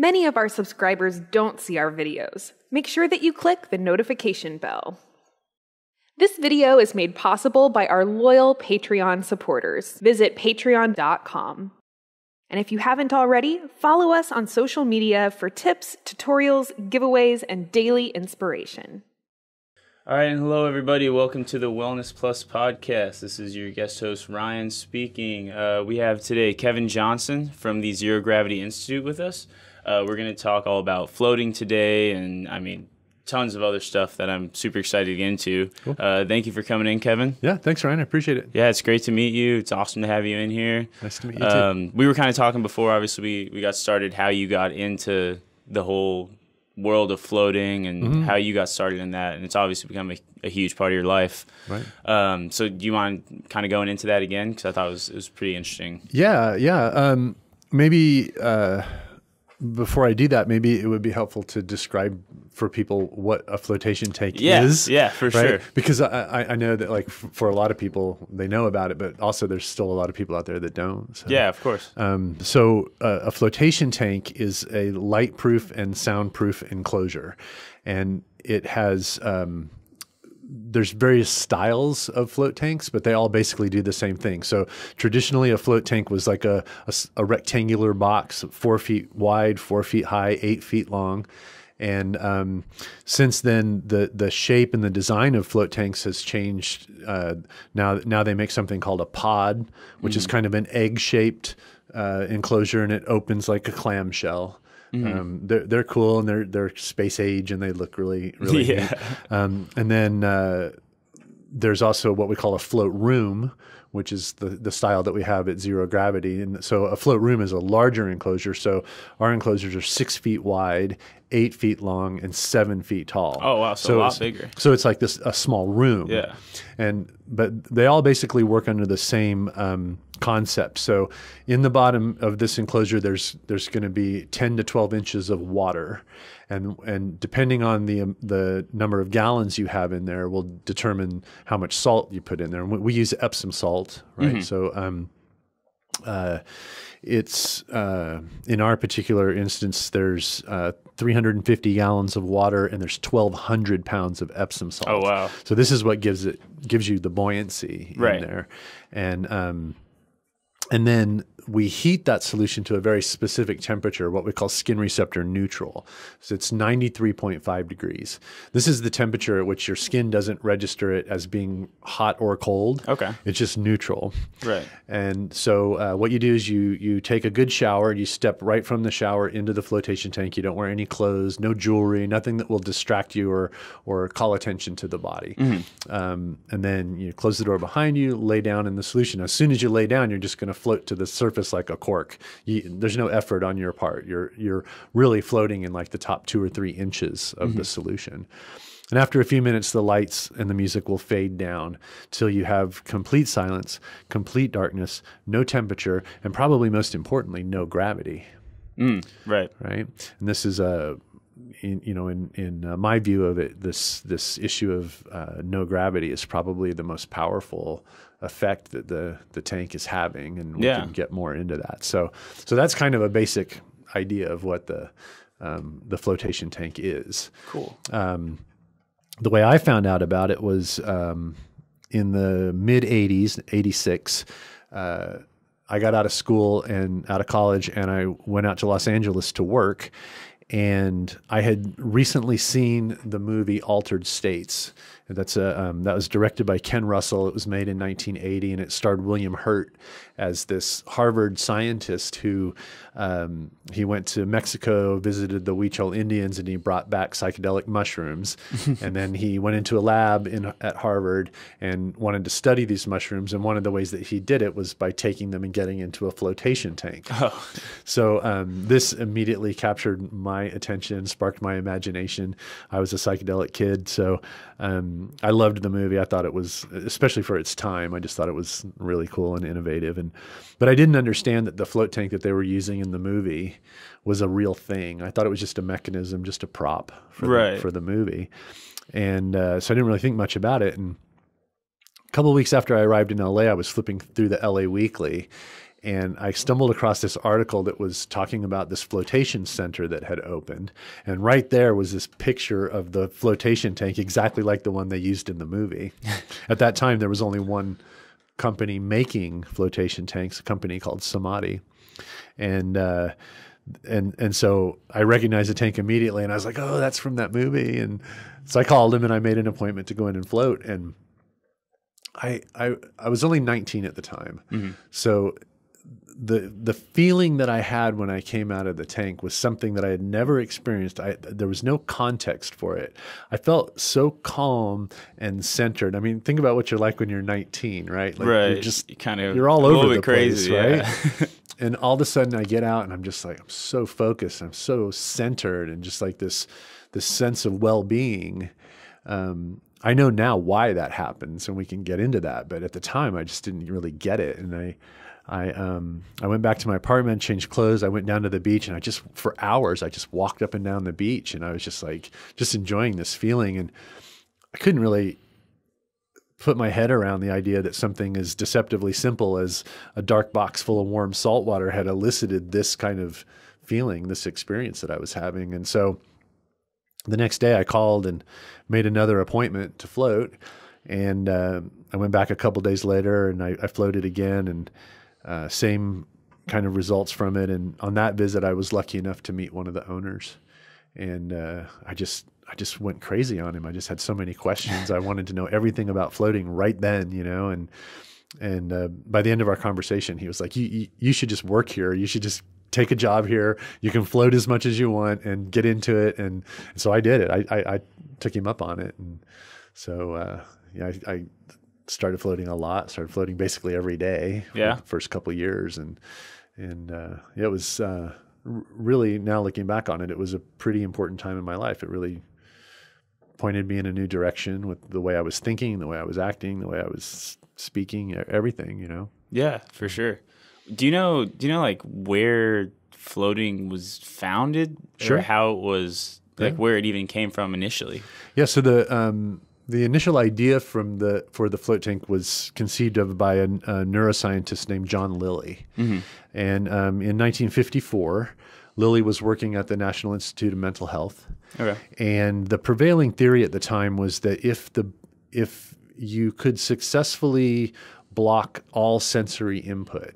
Many of our subscribers don't see our videos. Make sure that you click the notification bell. This video is made possible by our loyal Patreon supporters. Visit patreon.com. And if you haven't already, follow us on social media for tips, tutorials, giveaways, and daily inspiration. All right, and hello everybody. Welcome to the Wellness Plus podcast. This is your guest host Ryan speaking. Uh, we have today Kevin Johnson from the Zero Gravity Institute with us. Uh, we're going to talk all about floating today, and I mean tons of other stuff that I'm super excited to get into. Cool. Uh, thank you for coming in, Kevin. Yeah, thanks, Ryan. I appreciate it. Yeah, it's great to meet you. It's awesome to have you in here. Nice to meet you um, too. We were kind of talking before. Obviously, we we got started how you got into the whole world of floating and mm-hmm. how you got started in that, and it's obviously become a, a huge part of your life. Right. Um, so, do you mind kind of going into that again? Because I thought it was it was pretty interesting. Yeah, yeah. Um, maybe. Uh, before I do that, maybe it would be helpful to describe for people what a flotation tank yeah, is. Yeah, for right? sure. Because I, I know that like for a lot of people they know about it, but also there's still a lot of people out there that don't. So, yeah, of course. Um, so uh, a flotation tank is a light-proof and soundproof enclosure, and it has um, there's various styles of float tanks, but they all basically do the same thing. So traditionally, a float tank was like a, a, a rectangular box, four feet wide, four feet high, eight feet long. And um, since then, the the shape and the design of float tanks has changed. Uh, now now they make something called a pod, which mm-hmm. is kind of an egg shaped uh, enclosure, and it opens like a clamshell. Mm-hmm. Um, they're they're cool and they're they're space age and they look really really yeah. Um, and then uh, there's also what we call a float room, which is the the style that we have at zero gravity. And so a float room is a larger enclosure. So our enclosures are six feet wide, eight feet long, and seven feet tall. Oh wow, so, so a lot bigger. So it's like this a small room. Yeah. And but they all basically work under the same. Um, concept. So in the bottom of this enclosure, there's there's going to be 10 to 12 inches of water, and and depending on the um, the number of gallons you have in there, will determine how much salt you put in there. And we, we use Epsom salt, right? Mm-hmm. So um, uh, it's uh, in our particular instance, there's uh, 350 gallons of water and there's 1,200 pounds of Epsom salt. Oh wow! So this is what gives it gives you the buoyancy right. in there, and um, and then we heat that solution to a very specific temperature, what we call skin receptor neutral. So it's 93.5 degrees. This is the temperature at which your skin doesn't register it as being hot or cold. Okay. It's just neutral. Right. And so uh, what you do is you you take a good shower, you step right from the shower into the flotation tank. You don't wear any clothes, no jewelry, nothing that will distract you or or call attention to the body. Mm-hmm. Um, and then you close the door behind you, lay down in the solution. As soon as you lay down, you're just going to float to the surface surface like a cork. You, there's no effort on your part. You're you're really floating in like the top two or three inches of mm-hmm. the solution. And after a few minutes, the lights and the music will fade down till you have complete silence, complete darkness, no temperature, and probably most importantly, no gravity. Mm, right. Right. And this is a in, you know, in in uh, my view of it, this this issue of uh, no gravity is probably the most powerful effect that the the tank is having, and we yeah. can get more into that. So so that's kind of a basic idea of what the um, the flotation tank is. Cool. Um, the way I found out about it was um, in the mid '80s, '86. Uh, I got out of school and out of college, and I went out to Los Angeles to work and I had recently seen the movie Altered States. That's a um, that was directed by Ken Russell. It was made in 1980, and it starred William Hurt as this Harvard scientist who um, he went to Mexico, visited the Huichol Indians, and he brought back psychedelic mushrooms. and then he went into a lab in, at Harvard and wanted to study these mushrooms. And one of the ways that he did it was by taking them and getting into a flotation tank. Oh. So um, this immediately captured my attention, sparked my imagination. I was a psychedelic kid, so um, I loved the movie. I thought it was, especially for its time, I just thought it was really cool and innovative. And but I didn't understand that the float tank that they were using in the movie was a real thing. I thought it was just a mechanism, just a prop for right. the, for the movie. And uh, so I didn't really think much about it. And a couple weeks after I arrived in LA, I was flipping through the LA Weekly, and I stumbled across this article that was talking about this flotation center that had opened. And right there was this picture of the flotation tank, exactly like the one they used in the movie. At that time, there was only one company making flotation tanks, a company called Samadhi. And, uh, and and so I recognized the tank immediately, and I was like, "Oh, that's from that movie." And so I called him, and I made an appointment to go in and float. And I I I was only 19 at the time, Mm-hmm. so the the feeling that I had when I came out of the tank was something that I had never experienced. I there was no context for it. I felt so calm and centered. I mean, think about what you're like when you're 19, right? Like right. You're just kind of you're all over the crazy, place, yeah. right? and all of a sudden I get out and I'm just like I'm so focused, I'm so centered, and just like this this sense of well being. Um, I know now why that happens, and we can get into that. But at the time, I just didn't really get it, and I. I um I went back to my apartment, changed clothes. I went down to the beach, and I just for hours I just walked up and down the beach, and I was just like just enjoying this feeling, and I couldn't really put my head around the idea that something as deceptively simple as a dark box full of warm salt water had elicited this kind of feeling, this experience that I was having. And so the next day I called and made another appointment to float. And uh, I went back a couple days later and I, I floated again and uh, same kind of results from it. And on that visit, I was lucky enough to meet one of the owners. And uh, I just I just went crazy on him. I just had so many questions. I wanted to know everything about floating right then, you know. And and uh, by the end of our conversation, he was like, "You you, should just work here. You should just." Take a job here. You can float as much as you want and get into it. And, so I did it. I, I, I took him up on it. And so, uh, yeah, I, I started floating a lot. Started floating basically every day. Yeah. the first couple of years, and and uh, it was uh, really now looking back on it, it was a pretty important time in my life. It really pointed me in a new direction with the way I was thinking, the way I was acting, the way I was speaking, everything. You know. Yeah, for sure. Do you know? Do you know like where floating was founded? Sure. Or how it was like Yeah. where it even came from initially? Yeah. So the um, the initial idea from the for the float tank was conceived of by a, a neuroscientist named John Lilly, and um, in 1954, Lilly was working at the National Institute of Mental Health. Okay. And the prevailing theory at the time was that if the if you could successfully block all sensory input,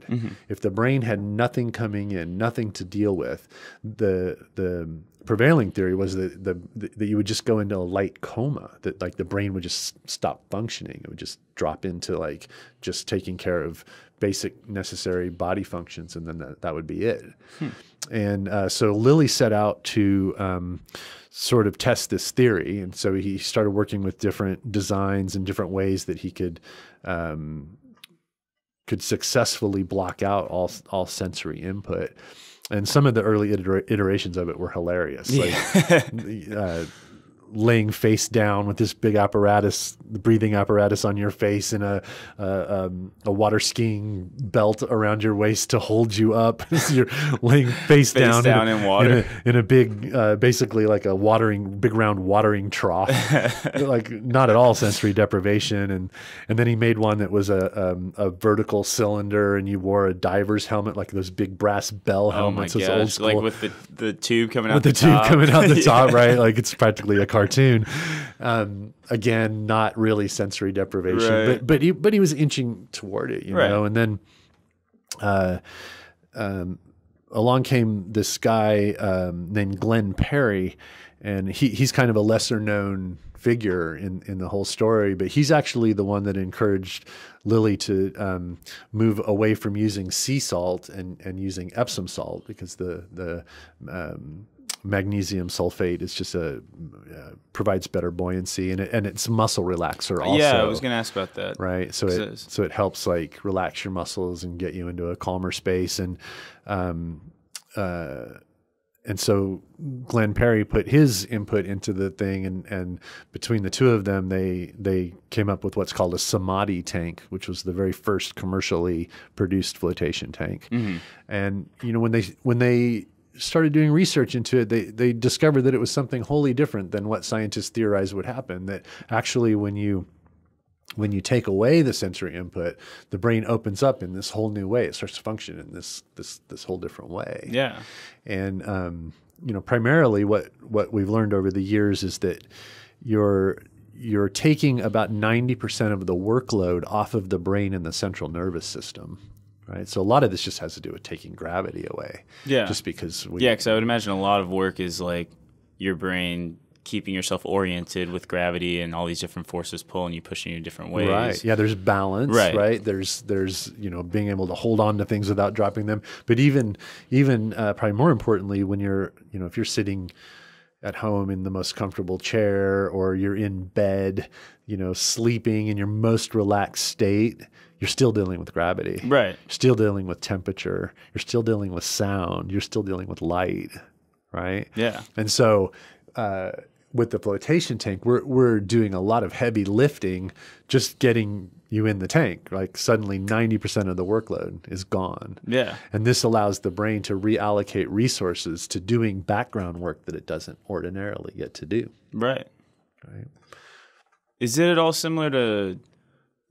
if the brain had nothing coming in, nothing to deal with, the the prevailing theory was that the, that you would just go into a light coma, that like the brain would just stop functioning, it would just drop into like just taking care of basic necessary body functions, and then that, that would be it. And uh, so Lilly set out to um, sort of test this theory. And so he started working with different designs and different ways that he could um, could successfully block out all all sensory input. And some of the early iter- iterations of it were hilarious. Like uh, laying face down with this big apparatus, the breathing apparatus on your face, and a a, um, a water skiing belt around your waist to hold you up. so you're laying face, down, down a- in water. in a, in a big, uh, basically like a watering, big round watering trough. like not at all sensory deprivation. And and then he made one that was a um, a vertical cylinder, and you wore a diver's helmet, like those big brass bell helmets, Oh my those old school Like with the the tube coming out with the, the, tube top. coming out the Yeah. top, right? Like it's practically a cartoon. Um, again, not really sensory deprivation, Right. but but he but he was inching toward it, you Right. know. And then, uh, um, along came this guy um, named Glenn Perry, and he he's kind of a lesser known figure in in the whole story, but he's actually the one that encouraged Lilly to um, move away from using sea salt and and using Epsom salt because the the um, magnesium sulfate is just a uh, provides better buoyancy and it, and it's muscle relaxer also yeah, I was gonna ask about that. right? So it so it helps like relax your muscles and get you into a calmer space. And um uh and so Glenn Perry put his input into the thing and and between the two of them they they came up with what's called a Samadhi tank which was the very first commercially produced flotation tank. And you know when they when they started doing research into it, they they discovered that it was something wholly different than what scientists theorized would happen. That actually, when you when you take away the sensory input, the brain opens up in this whole new way. It starts to function in this this this whole different way. Yeah. And um, you know, primarily what what we've learned over the years is that you're you're taking about 90% of the workload off of the brain and the central nervous system. Right. So a lot of this just has to do with taking gravity away. Yeah. Just because we Yeah, because I would imagine a lot of work is like your brain keeping yourself oriented with gravity and all these different forces pulling you, pushing you different ways. Right. Yeah. There's balance. Right. Right. There's there's you know being able to hold on to things without dropping them. But even even uh, probably more importantly, when you're you know if you're sitting at home in the most comfortable chair or you're in bed, you know, sleeping in your most relaxed state, you're still dealing with gravity. Right. You're still dealing with temperature. You're still dealing with sound. You're still dealing with light. Right. Yeah. And so, uh, with the flotation tank, we're we're doing a lot of heavy lifting, just getting you in the tank. Like suddenly, ninety percent of the workload is gone. Yeah. And this allows the brain to reallocate resources to doing background work that it doesn't ordinarily get to do. Right. Right. Is it at all similar to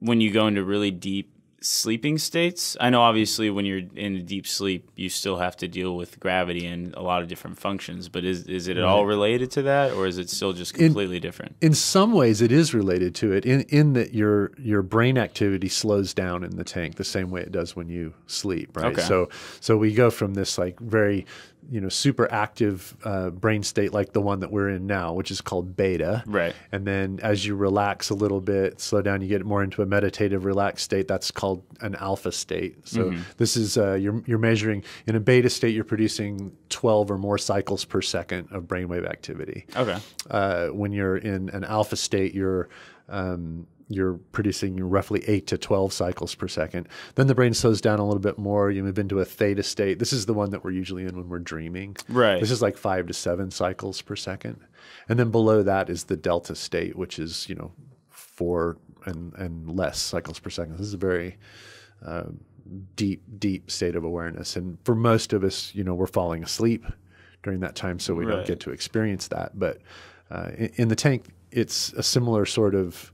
when you go into really deep sleeping states? I know obviously when you're in a deep sleep, you still have to deal with gravity and a lot of different functions, but is is it at all related to that or is it still just completely different? In some ways, it is related to it in, in that your your brain activity slows down in the tank the same way it does when you sleep, right? Okay. So so we go from this like very you know super active uh, brain state like the one that we're in now, which is called beta, Right. And then as you relax a little bit, slow down, you get more into a meditative, relaxed state. That's called an alpha state. So this is uh, you're you're measuring in a beta state. You're producing 12 or more cycles per second of brainwave activity Okay. uh, when you're in an alpha state, you're um, you're producing roughly eight to twelve cycles per second. Then the brain slows down a little bit more. You move into a theta state. This is the one that we're usually in when we're dreaming. Right. This is like five to seven cycles per second, and then below that is the delta state, which is you know four and and less cycles per second. This is a very uh, deep, deep state of awareness. And for most of us, you know, we're falling asleep during that time, so we don't get to experience that. But uh, in, in the tank, it's a similar sort of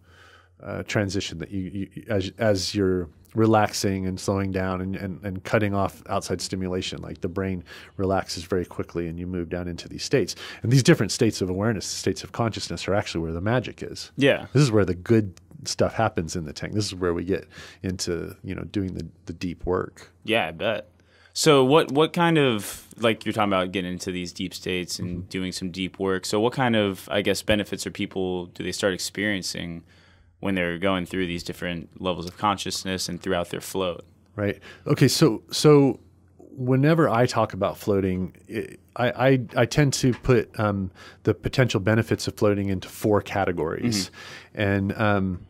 uh, transition that you, you as as you're relaxing and slowing down and, and, and cutting off outside stimulation like the brain relaxes very quickly and you move down into these states and these different states of awareness states of consciousness are actually where the magic is Yeah. this is where the good stuff happens in the tank this is where we get into you know doing the, the deep work Yeah, I bet. So what what kind of like you're talking about getting into these deep states and Mm-hmm. doing some deep work. So what kind of I guess benefits are people do they start experiencing when they're going through these different levels of consciousness and throughout their float? Right. Okay. So so whenever I talk about floating, it, I, I I tend to put um, the potential benefits of floating into four categories, and um,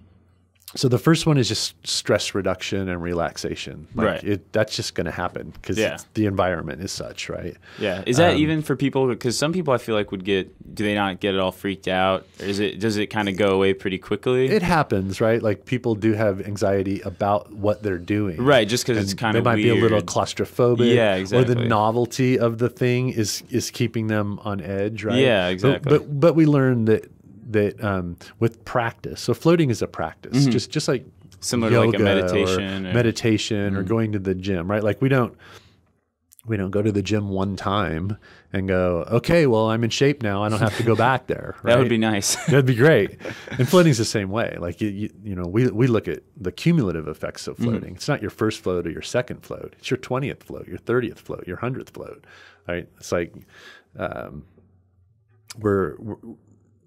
so the first one is just stress reduction and relaxation. Like Right. It, that's just going to happen because Yeah. the environment is such, right? Yeah. Is that Um, even for people because some people I feel like would get do they not get it all freaked out? Or is it does it kind of go away pretty quickly? It happens, right? Like people do have anxiety about what they're doing, Right, just 'cause it's And kinda they might be a little claustrophobic, Yeah, exactly. Or the novelty of the thing is is keeping them on edge, right? Yeah, exactly. But- exactly. But but, we learned that that um, with practice, so floating is a practice, just just like Mm-hmm. Similar to like a yoga or meditation or- meditation, Mm-hmm. or going to the gym, right? Like we don't we don't go to the gym one time and go, okay, well I'm in shape now, I don't have to go back there. Right? That would be nice. That'd be great. And floating's the same way. Like you, you, you know, we we look at the cumulative effects of floating. It's not your first float or your second float. It's your twentieth float, your thirtieth float, your hundredth float. Right? It's like um, we're, we're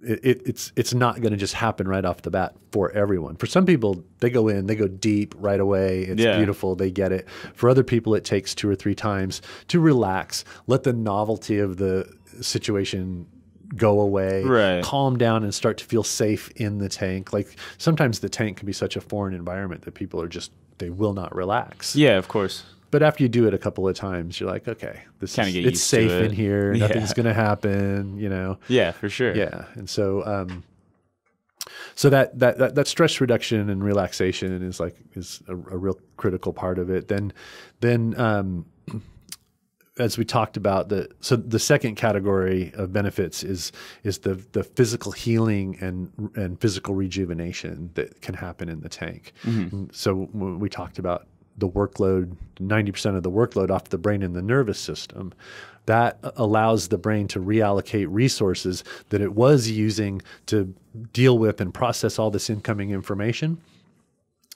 it, it- it's it's not going to just happen right off the bat for everyone. For some people, they go in, they go deep right away. It's Yeah. beautiful, they get it. For other people, it takes two or three times to relax, let the novelty of the situation go away, Right. calm down, and start to feel safe in the tank. Like sometimes the tank can be such a foreign environment that people are just they will not relax. yeah, of course. But after you do it a couple of times, you're like, okay, this Kinda is it's safe it. in here. Yeah. Nothing's going to happen. You know. Yeah, for sure. Yeah, and so um, so that, that that that stress reduction and relaxation is like is a, a real critical part of it. Then then um, as we talked about the so the second category of benefits is is the the physical healing and and physical rejuvenation that can happen in the tank. And So we talked about the workload, ninety percent of the workload off the brain and the nervous system, that allows the brain to reallocate resources that it was using to deal with and process all this incoming information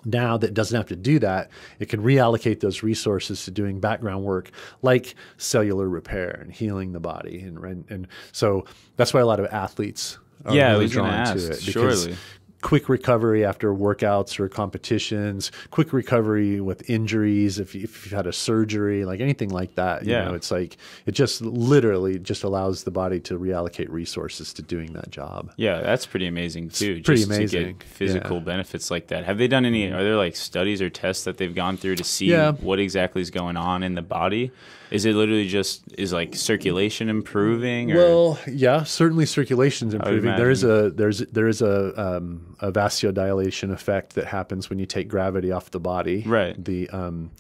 now that it doesn't have to do that, it can reallocate those resources to doing background work like cellular repair and healing the body. And, and, and so that's why a lot of athletes are Yeah, I really was drawn to it. Because surely. Quick recovery after workouts or competitions, quick recovery with injuries, if, you, if you've had a surgery, like anything like that, you Yeah. know, it's like, it just literally just allows the body to reallocate resources to doing that job. Yeah, that's pretty amazing too. pretty just To amazing, physical yeah. Mm-hmm. benefits like that. Have they done any? Are there like studies or tests that they've gone through to see Yeah. what exactly is going on in the body? Is it literally just is like circulation improving? Or, Well, yeah, certainly circulation's improving. There is a there's there is a um, a vasodilation effect that happens when you take gravity off the body. Right. The um,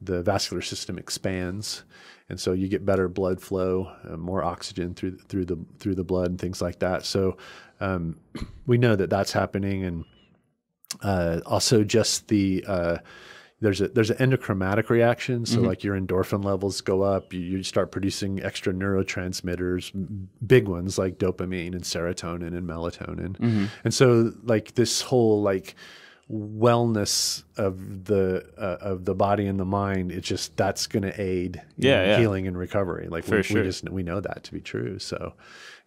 the vascular system expands, and so you get better blood flow, uh, more oxygen through through the through the blood and things like that. So um, we know that that's happening, and uh, also just the uh, there's a there's an endochromatic reaction. So like your endorphin levels go up, you, you start producing extra neurotransmitters, big ones like dopamine and serotonin and melatonin. And so like this whole like wellness of the uh, of the body and the mind, it's just that's going to aid Yeah, yeah. healing and recovery. Like For we, sure. we just we know that to be true. So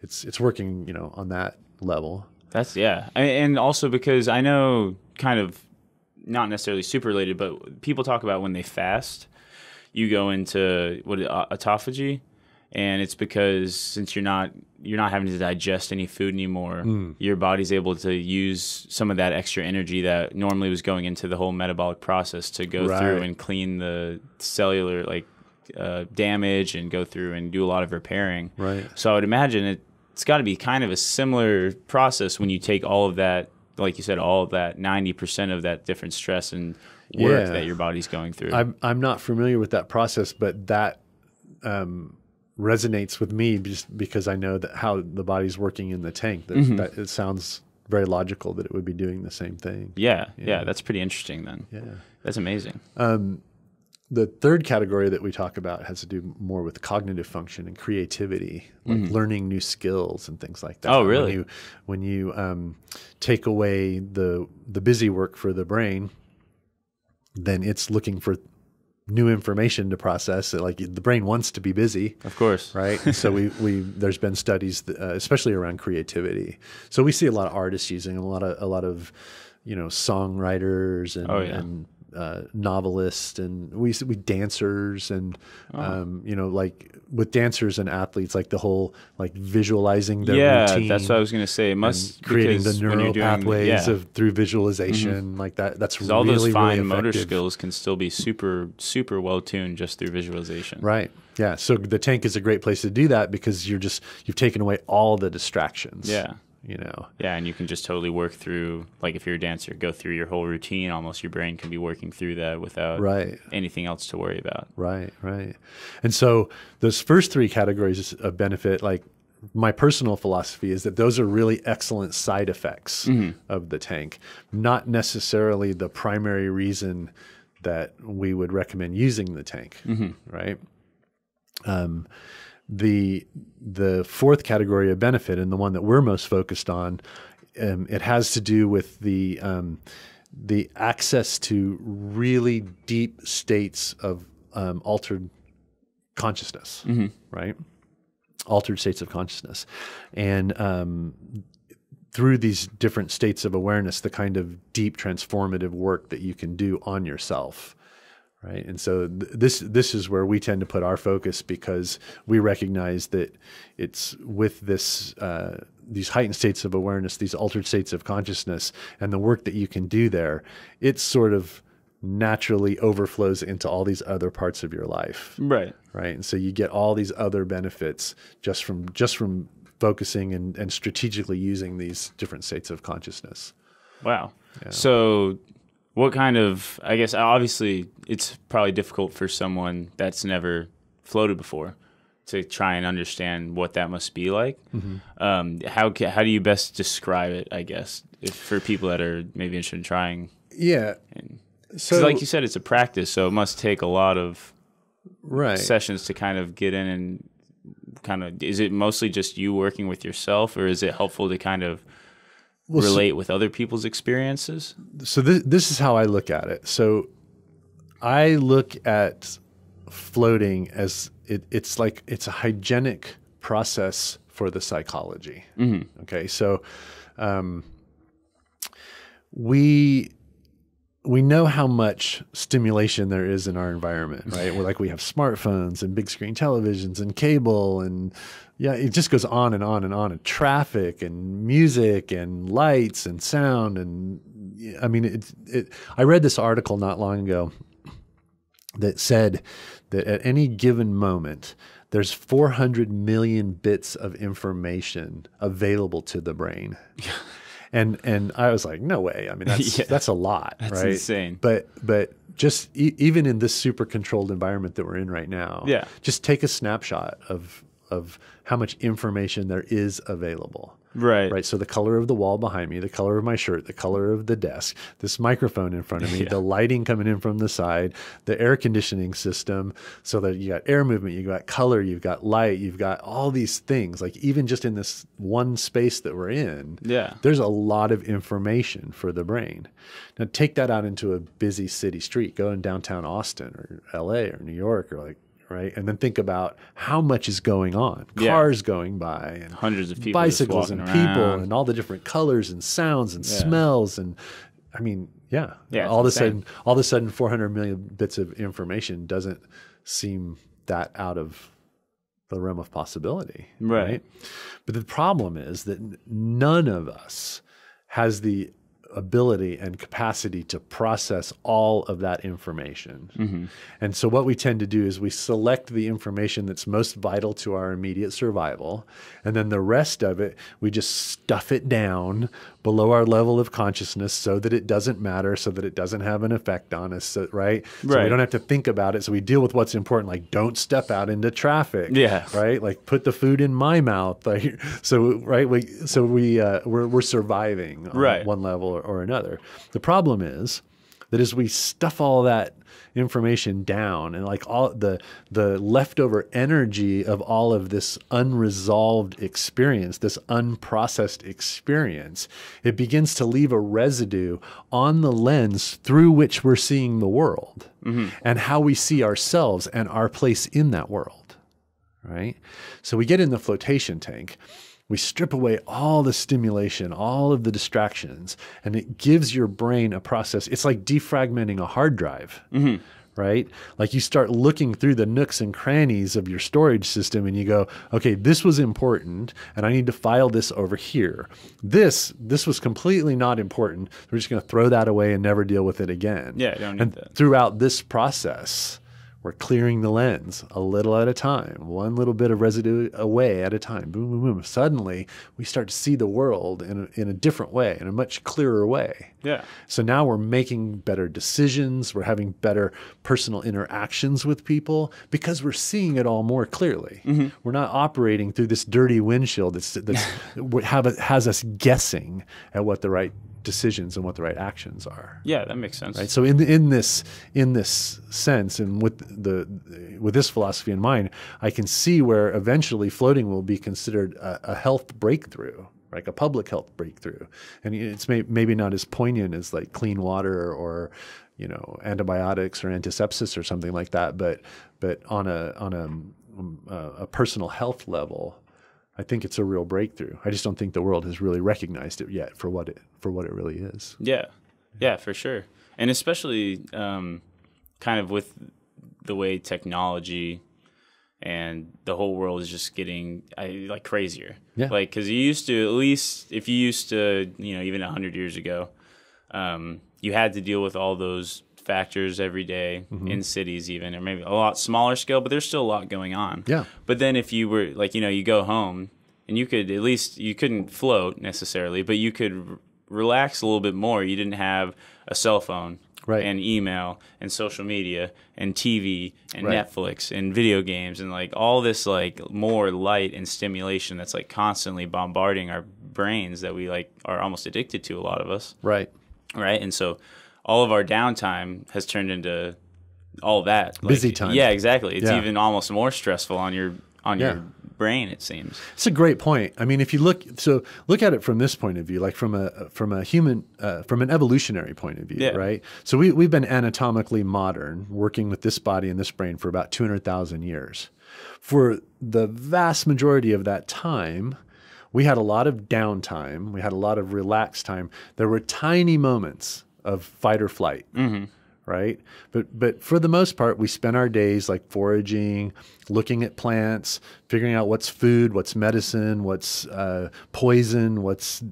it's it's working, you know, on that level. That's yeah, I- and also because I know kind of not necessarily super related, but people talk about when they fast, you go into what autophagy, and it's because since you're not you're not having to digest any food anymore, your body's able to use some of that extra energy that normally was going into the whole metabolic process to go through and clean the cellular like uh, damage and go through and do a lot of repairing. Right. So I would imagine it, it's got to be kind of a similar process when you take all of that, like you said, all that 90% of that different stress and work Yeah. that your body's going through. I'm I'm not familiar with that process, but that um, resonates with me just because I know that how the body's working in the tank. That, Mm-hmm. that it sounds very logical that it would be doing the same thing. yeah, yeah, that's pretty interesting then. Yeah. That's amazing. The third category that we talk about has to do more with cognitive function and creativity, like learning new skills and things like that. Oh, really? When you when you um, take away the the busy work for the brain, then it's looking for new information to process. Like the brain wants to be busy. Of course. right? So we we there's been studies, that, uh, especially around creativity. So we see a lot of artists using a lot of a lot of you know songwriters and, Oh, yeah. and uh, novelists and we we dancers and Oh. um, you know like with dancers and athletes like the whole like visualizing their yeah, routine that's what I was going to say. It must creating the neural doing- pathways yeah, of through visualization like that that's really all those fine really motor skills can still be super, super well tuned just through visualization. Right. Yeah. So the tank is a great place to do that because you're just you've taken away all the distractions. Yeah. You know. Yeah, and you can just totally work through, like if you're a dancer, go through your whole routine. Almost your brain can be working through that without Right. anything else to worry about. Right. Right. And so those first three categories of benefit, like my personal philosophy is that those are really excellent side effects of the tank, not necessarily the primary reason that we would recommend using the tank. Right. Um, the the fourth category of benefit and the one that we're most focused on um, it has to do with the um, the access to really deep states of um, altered consciousness right? Altered states of consciousness. And um, through these different states of awareness the kind of deep transformative work that you can do on yourself right? And so th- this this is where we tend to put our focus because we recognize that it's with this uh, these heightened states of awareness these altered states of consciousness and the work that you can do there it sort of naturally overflows into all these other parts of your life. Right. right? And so you get all these other benefits just from just from focusing and, and strategically using these different states of consciousness. Wow. So, what kind of? I guess obviously it's probably difficult for someone that's never floated before to try and understand what that must be like. Mm-hmm. Um, how how do you best describe it? I guess if, for people that are maybe interested in trying. Yeah. 'Cause So, like you said, it's a practice, so it must take a lot of right. sessions to kind of get in and kind of. Is it mostly just you working with yourself, or is it helpful to kind of Well, so- relate with other people's experiences? so this, this is how I look at it. So I look at floating as it, it's like it's a hygienic process for the psychology. Okay, so um, we we know how much stimulation there is in our environment, right? We're like we have smartphones and big screen televisions and cable and yeah, it just goes on and on and on and traffic and music and lights and sound and I mean it it I read this article not long ago that said that at any given moment there's 400 million bits of information available to the brain. and and I was like, no way. I mean, that's Yeah. that's a lot, That's right? insane. But but just e- even in this super controlled environment that we're in right now, Yeah. just take a snapshot of of how much information there is available. Right. Right. So the color of the wall behind me, the color of my shirt, the color of the desk, this microphone in front of me, Yeah. the lighting coming in from the side, the air conditioning system, so that you got air movement, you got color, you've got light, you've got all these things. Like even just in this one space that we're in, Yeah. there's a lot of information for the brain. Now take that out into a busy city street, go in downtown Austin or LA or New York or like right? And then think about how much is going on. Yeah. Cars going by and Hundreds of people bicycles and walking people around. and all the different colors and sounds and Yeah. smells and I mean, yeah. Yeah, all of a sudden all of a sudden 400 million bits of information doesn't seem that out of the realm of possibility, Right. But the problem is that none of us has the ability and capacity to process all of that information. Mm-hmm. And so what we tend to do is we select the information that's most vital to our immediate survival, and then the rest of it we just stuff it down below our level of consciousness so that it doesn't matter, so that it doesn't have an effect on us, so, right? So we don't have to think about it. So we deal with what's important, like don't step out into traffic. Yeah. Right. Like put the food in my mouth. Like so. Right. We so we uh, we're we're surviving on Right. one level or, or another. The problem is that as we stuff all that information down and like all the the leftover energy of all of this unresolved experience this unprocessed experience it begins to leave a residue on the lens through which we're seeing the world mm-hmm. and how we see ourselves and our place in that world right? So we get in the flotation tank, we strip away all the stimulation, all of the distractions, and it gives your brain a process. It's like defragmenting a hard drive. Mm-hmm. Right? Like you start looking through the nooks and crannies of your storage system and you go, okay, this was important and I need to file this over here. This this was completely not important. We're just going to throw that away and never deal with it again. Yeah, don't need and that. throughout this process, we're clearing the lens a little at a time, one little bit of residue away at a time. Boom, boom, boom. Suddenly, we start to see the world in a, in a different way, in a much clearer way. Yeah. So now we're making better decisions. We're having better personal interactions with people because we're seeing it all more clearly. Mm-hmm. We're not operating through this dirty windshield that's, that's have, has us guessing at what the right decisions and what the right actions are. Yeah, that makes sense. Right. So in in this in this sense, and with the with this philosophy in mind, I can see where eventually floating will be considered a, a health breakthrough, like a public health breakthrough, and it's may, maybe not as poignant as like clean water or you know antibiotics or antisepsis or something like that, but but on a on a um, a personal health level. I think it's a real breakthrough. I just don't think the world has really recognized it yet for what it for what it really is. Yeah, yeah, for sure, and especially um, kind of with the way technology and the whole world is just getting I, like crazier. Yeah. Like because you used to at least if you used to you know even hundred years ago, um, you had to deal with all those factors every day Mm-hmm. in cities even or maybe a lot smaller scale but there's still a lot going on Yeah. but then if you were like you know you go home and you could at least you couldn't float necessarily but you could r- relax a little bit more you didn't have a cell phone Right. and email and social media and TV and Right. Netflix and video games and like all this like more light and stimulation that's like constantly bombarding our brains that we like are almost addicted to a lot of us Right. right? And so all of our downtime has turned into all that Like, Busy time. Yeah, exactly. It's Yeah. even almost more stressful on your on Yeah. your brain. It seems. It's a great point. I mean, if you look, so look at it from this point of view, like from a from a human, uh, from an evolutionary point of view, Yeah. right? So we we've been anatomically modern, working with this body and this brain for about two hundred thousand years. For the vast majority of that time, we had a lot of downtime. We had a lot of relaxed time. There were tiny moments of fight or flight right? But but for the most part, we spend our days like foraging, looking at plants, figuring out what's food, what's medicine, what's uh, poison, what's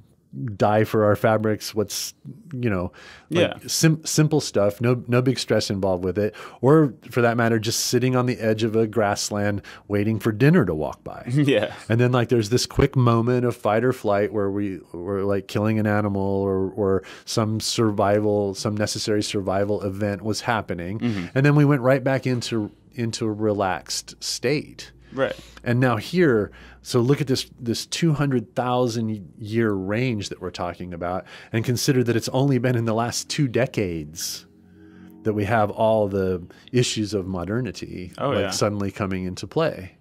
dye for our fabrics, what's you know, like Yeah. sim- simple stuff. No no big stress involved with it, or for that matter, just sitting on the edge of a grassland waiting for dinner to walk by. yeah. And then like there's this quick moment of fight or flight where we we're like killing an animal or or some survival, some necessary survival event was happening. Mm-hmm. And then we went right back into into a relaxed state. Right. And now here, so look at this this 200,000 year range that we're talking about and consider that it's only been in the last 2 decades that we have all the issues of modernity Oh, like yeah. suddenly coming into play.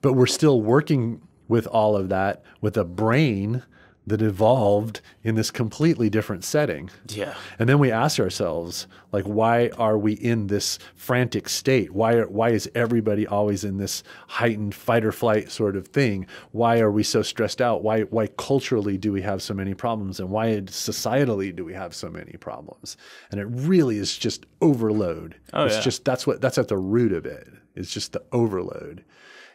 But we're still working with all of that with a brain that evolved in this completely different setting. Yeah. And then we ask ourselves, like, why are we in this frantic state? Why are, why is everybody always in this heightened fight or flight sort of thing? Why are we so stressed out? Why why culturally do we have so many problems? And why societally do we have so many problems? And it really is just overload. Oh, it's yeah. just that's what that's at the root of it. It's just the overload.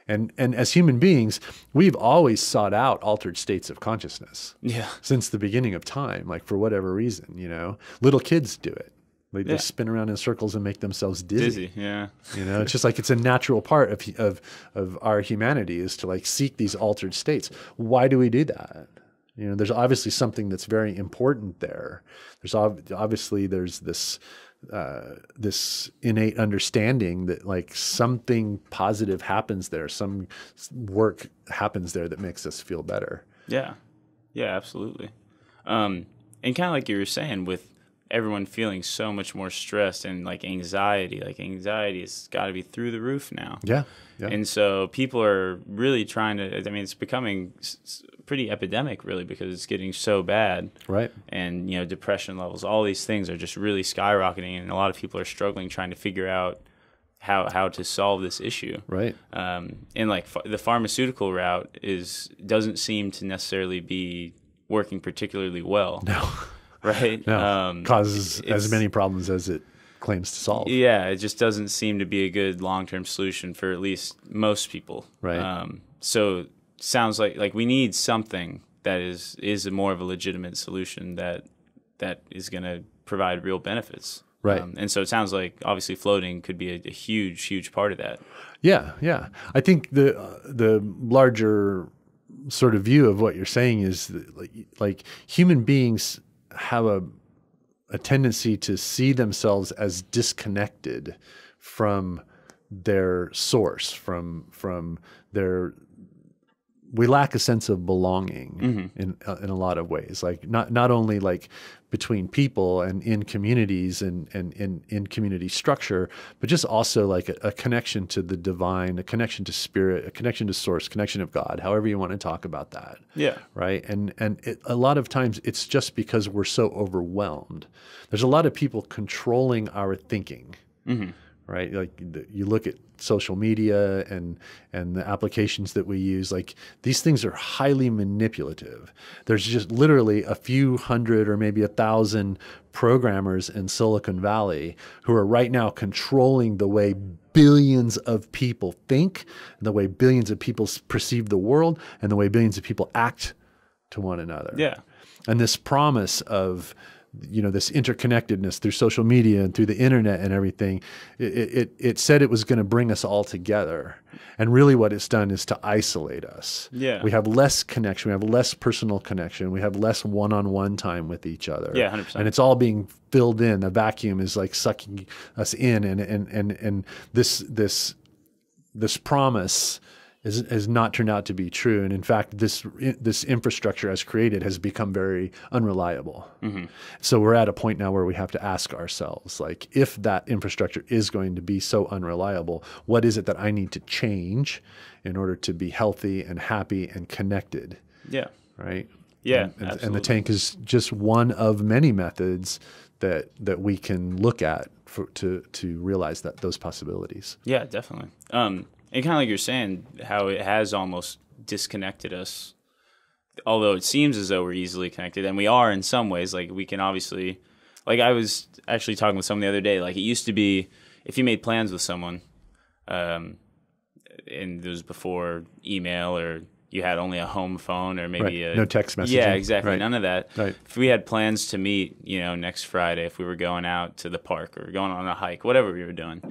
And and as human beings, we've always sought out altered states of consciousness Yeah. since the beginning of time, like for whatever reason, you know. Little kids do it. They, Yeah. they spin around in circles and make themselves dizzy. Dizzy. Yeah. You know, it's just like it's a natural part of of of our humanity is to like seek these altered states. Why do we do that? You know, there's obviously something that's very important there. There's ob- obviously there's this uh, this innate understanding that like something positive happens there, some work happens there that makes us feel better. Yeah. Yeah, absolutely. Um, and kind of like you were saying, with everyone feeling so much more stressed and like anxiety, like anxiety has got to be through the roof now. Yeah, yeah, And so people are really trying to, I mean, it's becoming pretty epidemic, really, because it's getting so bad. right. And, you know, depression levels, all these things are just really skyrocketing. And a lot of people are struggling trying to figure out how, how to solve this issue Right. um, and like ph- the pharmaceutical route is doesn't seem to necessarily be working particularly well. No. right? No. Um, Causes as many problems as it claims to solve. Yeah, it just doesn't seem to be a good long term solution for at least most people. Right. Um, so sounds like like we need something that is is a more of a legitimate solution that that is going to provide real benefits. Right. Um, and so it sounds like obviously floating could be a, a huge, huge part of that. Yeah, yeah. I think the uh, the larger sort of view of what you're saying is that, like, like human beings have a a tendency to see themselves as disconnected from their source, from from their we lack a sense of belonging in uh, in a lot of ways. Like not not only like between people and in communities and and in in community structure, but just also like a, a connection to the divine, a connection to spirit, a connection to source, connection of God. However you want to talk about that Yeah. right? And and it, a lot of times it's just because we're so overwhelmed. There's a lot of people controlling our thinking, right? Like the, you look at social media and and the applications that we use. Like these things are highly manipulative. There's just literally a few hundred or maybe a thousand programmers in Silicon Valley who are right now controlling the way billions of people think, the way billions of people perceive the world, and the way billions of people act to one another. Yeah. And this promise of you know this interconnectedness through social media and through the internet and everything it it, it said it was going to bring us all together. And really what it's done is to isolate us. Yeah. we have less connection we have less personal connection we have less one-on-one time with each other. Yeah, 100%. and it's all being filled in. The vacuum is like sucking us in. And and and and this this this promise is, has not turned out to be true, and in fact, this this infrastructure as created has become very unreliable. So we're at a point now where we have to ask ourselves, like, if that infrastructure is going to be so unreliable, what is it that I need to change in order to be healthy and happy and connected? Yeah. Right? Yeah, and, and, and the tank is just one of many methods that that we can look at for, to to realize that those possibilities. Yeah, definitely. Um, and kind of like you're saying, how it has almost disconnected us. Although it seems as though we're easily connected, and we are in some ways. Like we can obviously, like I was actually talking with someone the other day. Like it used to be, if you made plans with someone, um, and it was before email or you had only a home phone or maybe Right. a, No text message. Yeah, exactly. Right. None of that. Right. If we had plans to meet, you know, next Friday, if we were going out to the park or going on a hike, whatever we were doing,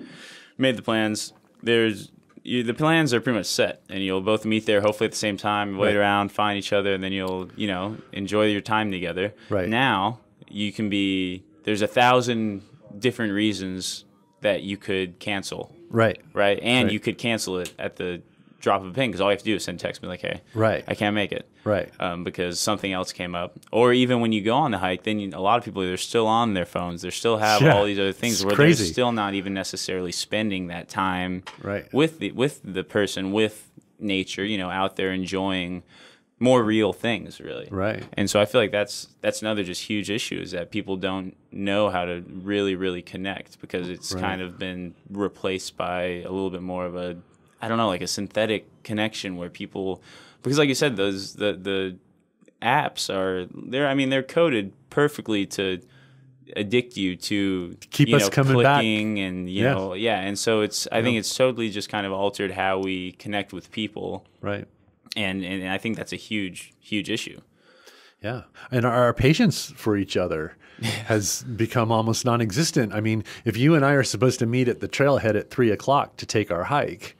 made the plans. There's you, the plans are pretty much set, and you'll both meet there hopefully at the same time, wait Right. around, find each other, and then you'll you know enjoy your time together. Right. now, you can be there's a thousand different reasons that you could cancel, Right. right? And Right. you could cancel it at the drop of a pin because all you have to do is send text me like, hey, Right. I can't make it Right. um, because something else came up. Or even when you go on the hike, then you, a lot of people they're still on their phones. They still have Yeah, all these other things it's where crazy. they're still not even necessarily spending that time Right. with the with the person with nature. You know, out there enjoying more real things, really. Right. And so I feel like that's that's another just huge issue is that people don't know how to really really connect because it's Right. kind of been replaced by a little bit more of a I don't know like a synthetic connection where people because like you said those the the apps are they're I mean they're coded perfectly to addict you to Keep you us know, coming back. and you Yeah. know yeah and so it's I think it's totally just kind of altered how we connect with people Right. and and I think that's a huge huge issue. Yeah. And our, our patience for each other has become almost non existent. I mean, if you and I are supposed to meet at the trailhead at three o'clock to take our hike,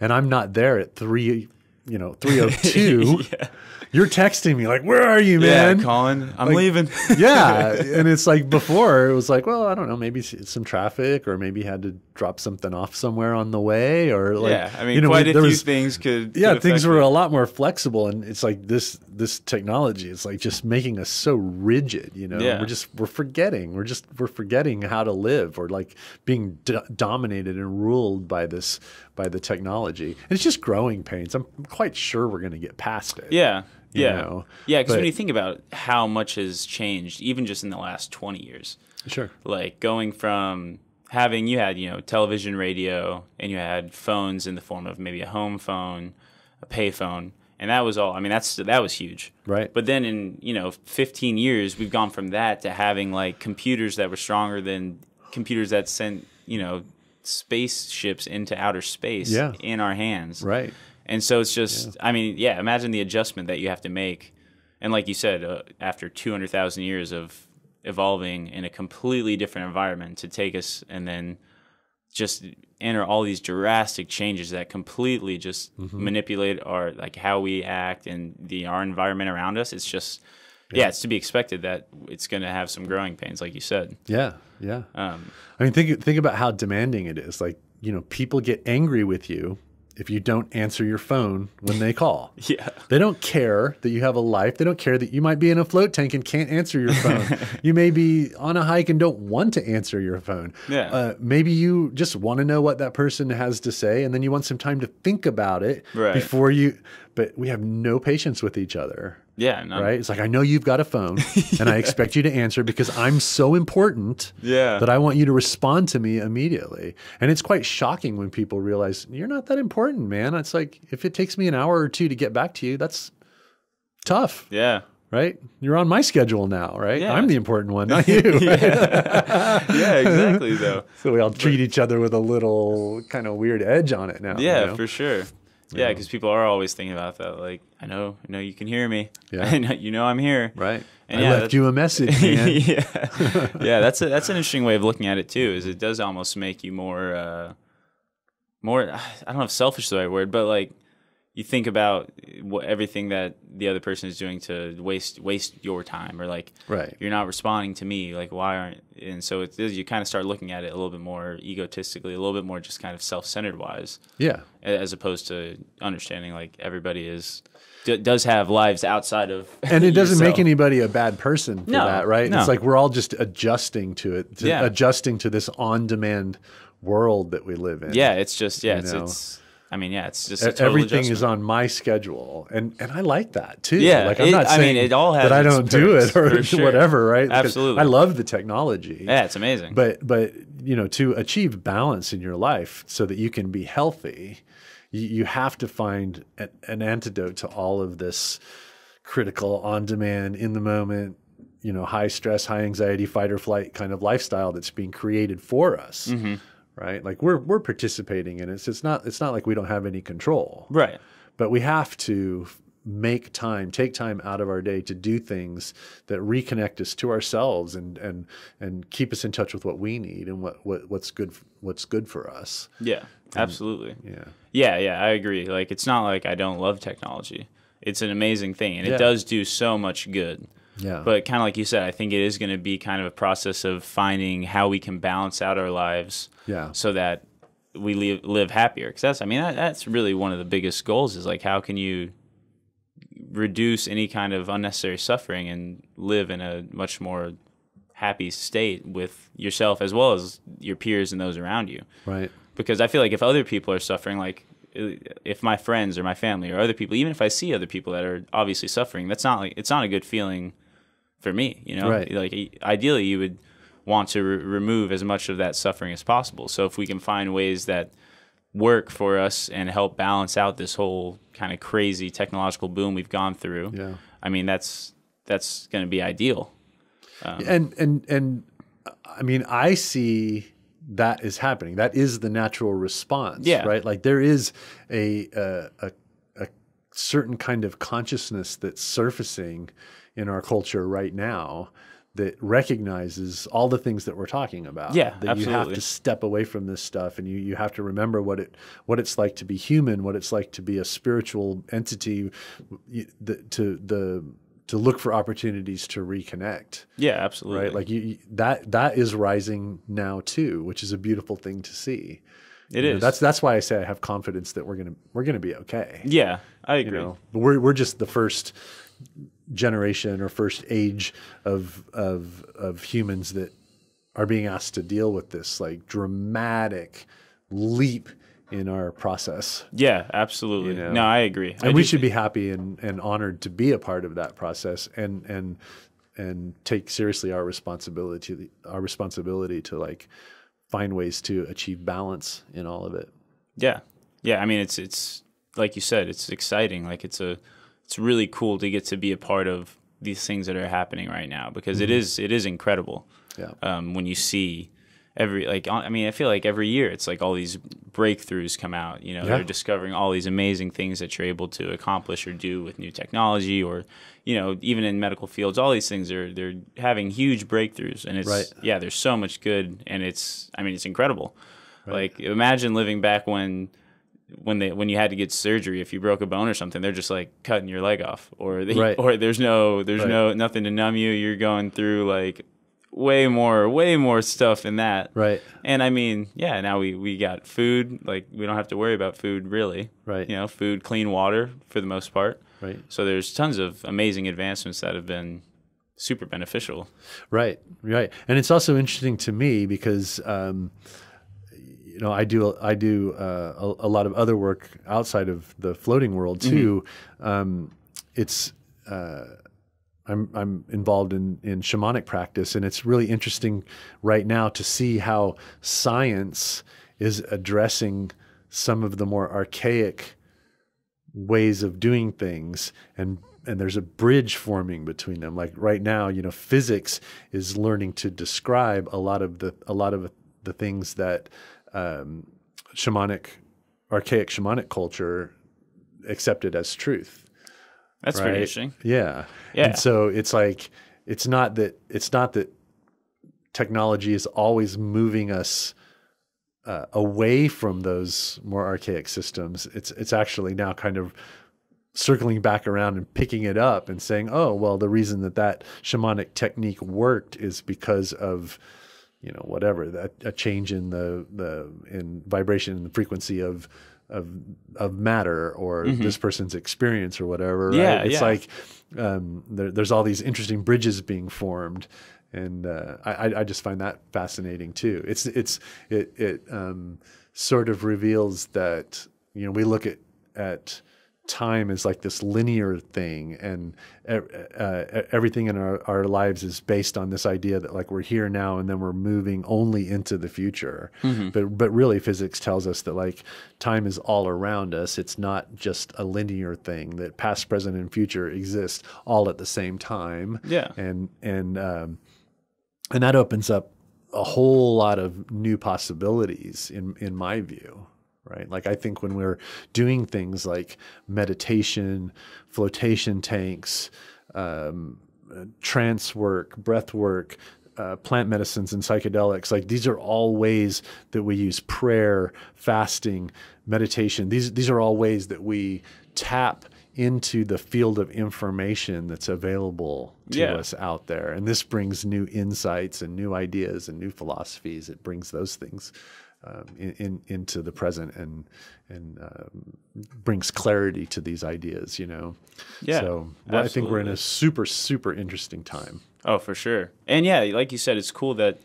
and I'm not there at three, you know, 302, you're texting me like, where are you, man? Yeah, Colin, I'm leaving. yeah. And it's like before, it was like, well, I don't know, maybe some traffic or maybe had to drop something off somewhere on the way or like, yeah, I mean, you know, quite a few was- things could. yeah could things were it. a lot more flexible and it's like this this technology is like just making us so rigid you know Yeah. we're just we're forgetting we're just we're forgetting how to live we're like being d- dominated and ruled by this by the technology and it's just growing pains i'm quite sure we're going to get past it Yeah, you yeah, know, yeah. Because when you think about how much has changed, even just in the last twenty years, sure like going from having you had you know television, radio, and you had phones in the form of maybe a home phone, a payphone, and that was all. I mean, that's that was huge. Right. But then in you know 15 years, we've gone from that to having like computers that were stronger than computers that sent you know spaceships into outer space Yeah. in our hands. right And so it's just, I mean, yeah, imagine the adjustment that you have to make. And like you said, uh, after 200,000 years of evolving in a completely different environment to take us and then just enter all these drastic changes that completely just Mm-hmm. manipulate our like how we act and the our environment around us it's just yeah, it's to be expected that it's going to have some growing pains like you said yeah yeah um, I mean, think think about how demanding it is. Like, you know, people get angry with you if you don't answer your phone when they call. yeah They don't care that you have a life. They don't care that you might be in a float tank and can't answer your phone. you may be on a hike and don't want to answer your phone. Yeah. Uh, maybe you just want to know what that person has to say, and then you want some time to think about it Right. before you. But we have no patience with each other. Yeah no, Right? It's like I know you've got a phone, and I expect you to answer because I'm so important Yeah. that I want you to respond to me immediately. And it's quite shocking when people realize you're not that important, man. It's like if it takes me an hour or two to get back to you, that's tough, yeah right? You're on my schedule now, right? Yeah. I'm the important one, not you. yeah exactly though So we all treat each other with a little kind of weird edge on it now. you Yeah, know? for sure. Yeah, because people are always thinking about that. Like, I know, I know you can hear me. Yeah. I know, you know I'm here. Right. And I yeah, left you a message, man. yeah, yeah. That's a, that's an interesting way of looking at it too. Is it does almost make you more, uh, more. I don't know if selfish is the right word, but like you think about what everything that the other person is doing to waste waste your time, or like Right. you're not responding to me. Like why aren't? And so it is. You kind of start looking at it a little bit more egotistically, a little bit more just kind of self centered wise Yeah. as opposed to understanding like everybody is d- does have lives outside of and it doesn't make anybody a bad person for No, that, right? no. It's like we're all just adjusting to it, to Yeah. adjusting to this on-demand world that we live in. yeah it's just yeah it's, it's i mean yeah it's just everything is on my schedule, and and I like that too. Yeah, like I'm it- not I saying mean, it all has that I don't do it or sure. whatever, right? Absolutely. I love the technology. yeah it's amazing But but you know to achieve balance in your life so that you can be healthy, you, you have to find a, an antidote to all of this critical, on demand, in the moment, you know, high stress, high anxiety, fight or flight kind of lifestyle that's being created for us. Mm-hmm. Right? Like we're we're participating in it. So it's not it's not like we don't have any control. Right. But we have to make time take time out of our day to do things that reconnect us to ourselves and and and keep us in touch with what we need and what, what what's good what's good for us. Yeah absolutely. yeah. Yeah yeah i agree. Like it's not like i don't love technology. It's an amazing thing and Yeah. it does do so much good. Yeah. But kind of like you said i think it is going to be kind of a process of finding how we can balance out our lives yeah. so that we live, live happier. Because that's i mean that, that's really one of the biggest goals is like how can you reduce any kind of unnecessary suffering and live in a much more happy state with yourself as well as your peers and those around you. Right. Because i feel like if other people are suffering like if my friends or my family or other people even if i see other people that are obviously suffering that's not like it's not a good feeling for me you know? Right. like ideally you would want to re- remove as much of that suffering as possible. So if we can find ways that work for us and help balance out this whole kind of crazy technological boom we've gone through yeah. I mean that's that's going to be ideal. Um, and and and i mean i see that is happening. That is the natural response Yeah. right? Like there is a, a a certain kind of consciousness that's surfacing in our culture right now that recognizes all the things that we're talking about. Yeah, that you have to step away from this stuff and you you have to remember what it what it's like to be human what it's like to be a spiritual entity the, to the to look for opportunities to reconnect. Yeah absolutely. Right like you, you that that is rising now too which is a beautiful thing to see. It You know, that's that's why i say i have confidence that we're gonna we're gonna be okay. Yeah i you agree. know but we're, we're just the first generation or first age of of of humans that are being asked to deal with this like dramatic leap in our process yeah absolutely You know. no i agree I and we do should be happy and, and honored to be a part of that process and and and take seriously our responsibility our responsibility to like find ways to achieve balance in all of it Yeah, yeah. I mean, it's it's like you said, it's exciting. Like it's a it's really cool to get to be a part of these things that are happening right now because it is it is incredible. Yeah. Um, when you see every like I mean, I feel like every year it's like all these breakthroughs come out. You know, Yeah. they're discovering all these amazing things that you're able to accomplish or do with new technology or you know even in medical fields all these things are they're having huge breakthroughs and it's Right. yeah there's so much good and it's i mean it's incredible Right. like imagine living back when when they when you had to get surgery if you broke a bone or something they're just like cutting your leg off or they, Right. or there's no there's Right. no nothing to numb you. You're going through like way more way more stuff than that. Right. And i mean yeah now we we got food like we don't have to worry about food really. Right. you know food clean water for the most part. Right. So there's tons of amazing advancements that have been super beneficial. Right, right, and it's also interesting to me because um, you know I do I do uh, a, a lot of other work outside of the floating world too. Um, it's uh, I'm I'm involved in in shamanic practice, and it's really interesting right now to see how science is addressing some of the more archaic ways of doing things and and there's a bridge forming between them like right now you know physics is learning to describe a lot of the a lot of the things that um, shamanic archaic shamanic culture accepted as truth. That's right? pretty interesting. Yeah. Yeah. And so it's like it's not that it's not that technology is always moving us uh, away from those more archaic systems. It's it's actually now kind of circling back around and picking it up and saying, "Oh, well, the reason that that shamanic technique worked is because of you know whatever that a change in the the in vibration and the frequency of of of matter or this person's experience or whatever. Right? Yeah, it's yeah. like um, there, there's all these interesting bridges being formed, and uh, I, I- I just find that fascinating too. It's it's it it um, sort of reveals that you know we look at at time is like this linear thing and uh, everything in our, our lives is based on this idea that like we're here now and then we're moving only into the future. But but really physics tells us that like time is all around us. It's not just a linear thing that past present and future exist all at the same time. Yeah. and and um, and that opens up a whole lot of new possibilities in in my view right like i think when we're doing things like meditation flotation tanks um, trance work breath work uh, plant medicines and psychedelics like these are all ways that we use prayer fasting meditation these these are all ways that we tap into the field of information that's available to Yeah. us out there. And this brings new insights and new ideas and new philosophies. It brings those things um, in, in, into the present and and um, brings clarity to these ideas. You know. Yeah, So I think we're in a super super interesting time. Oh, for sure. And yeah, like you said, it's cool that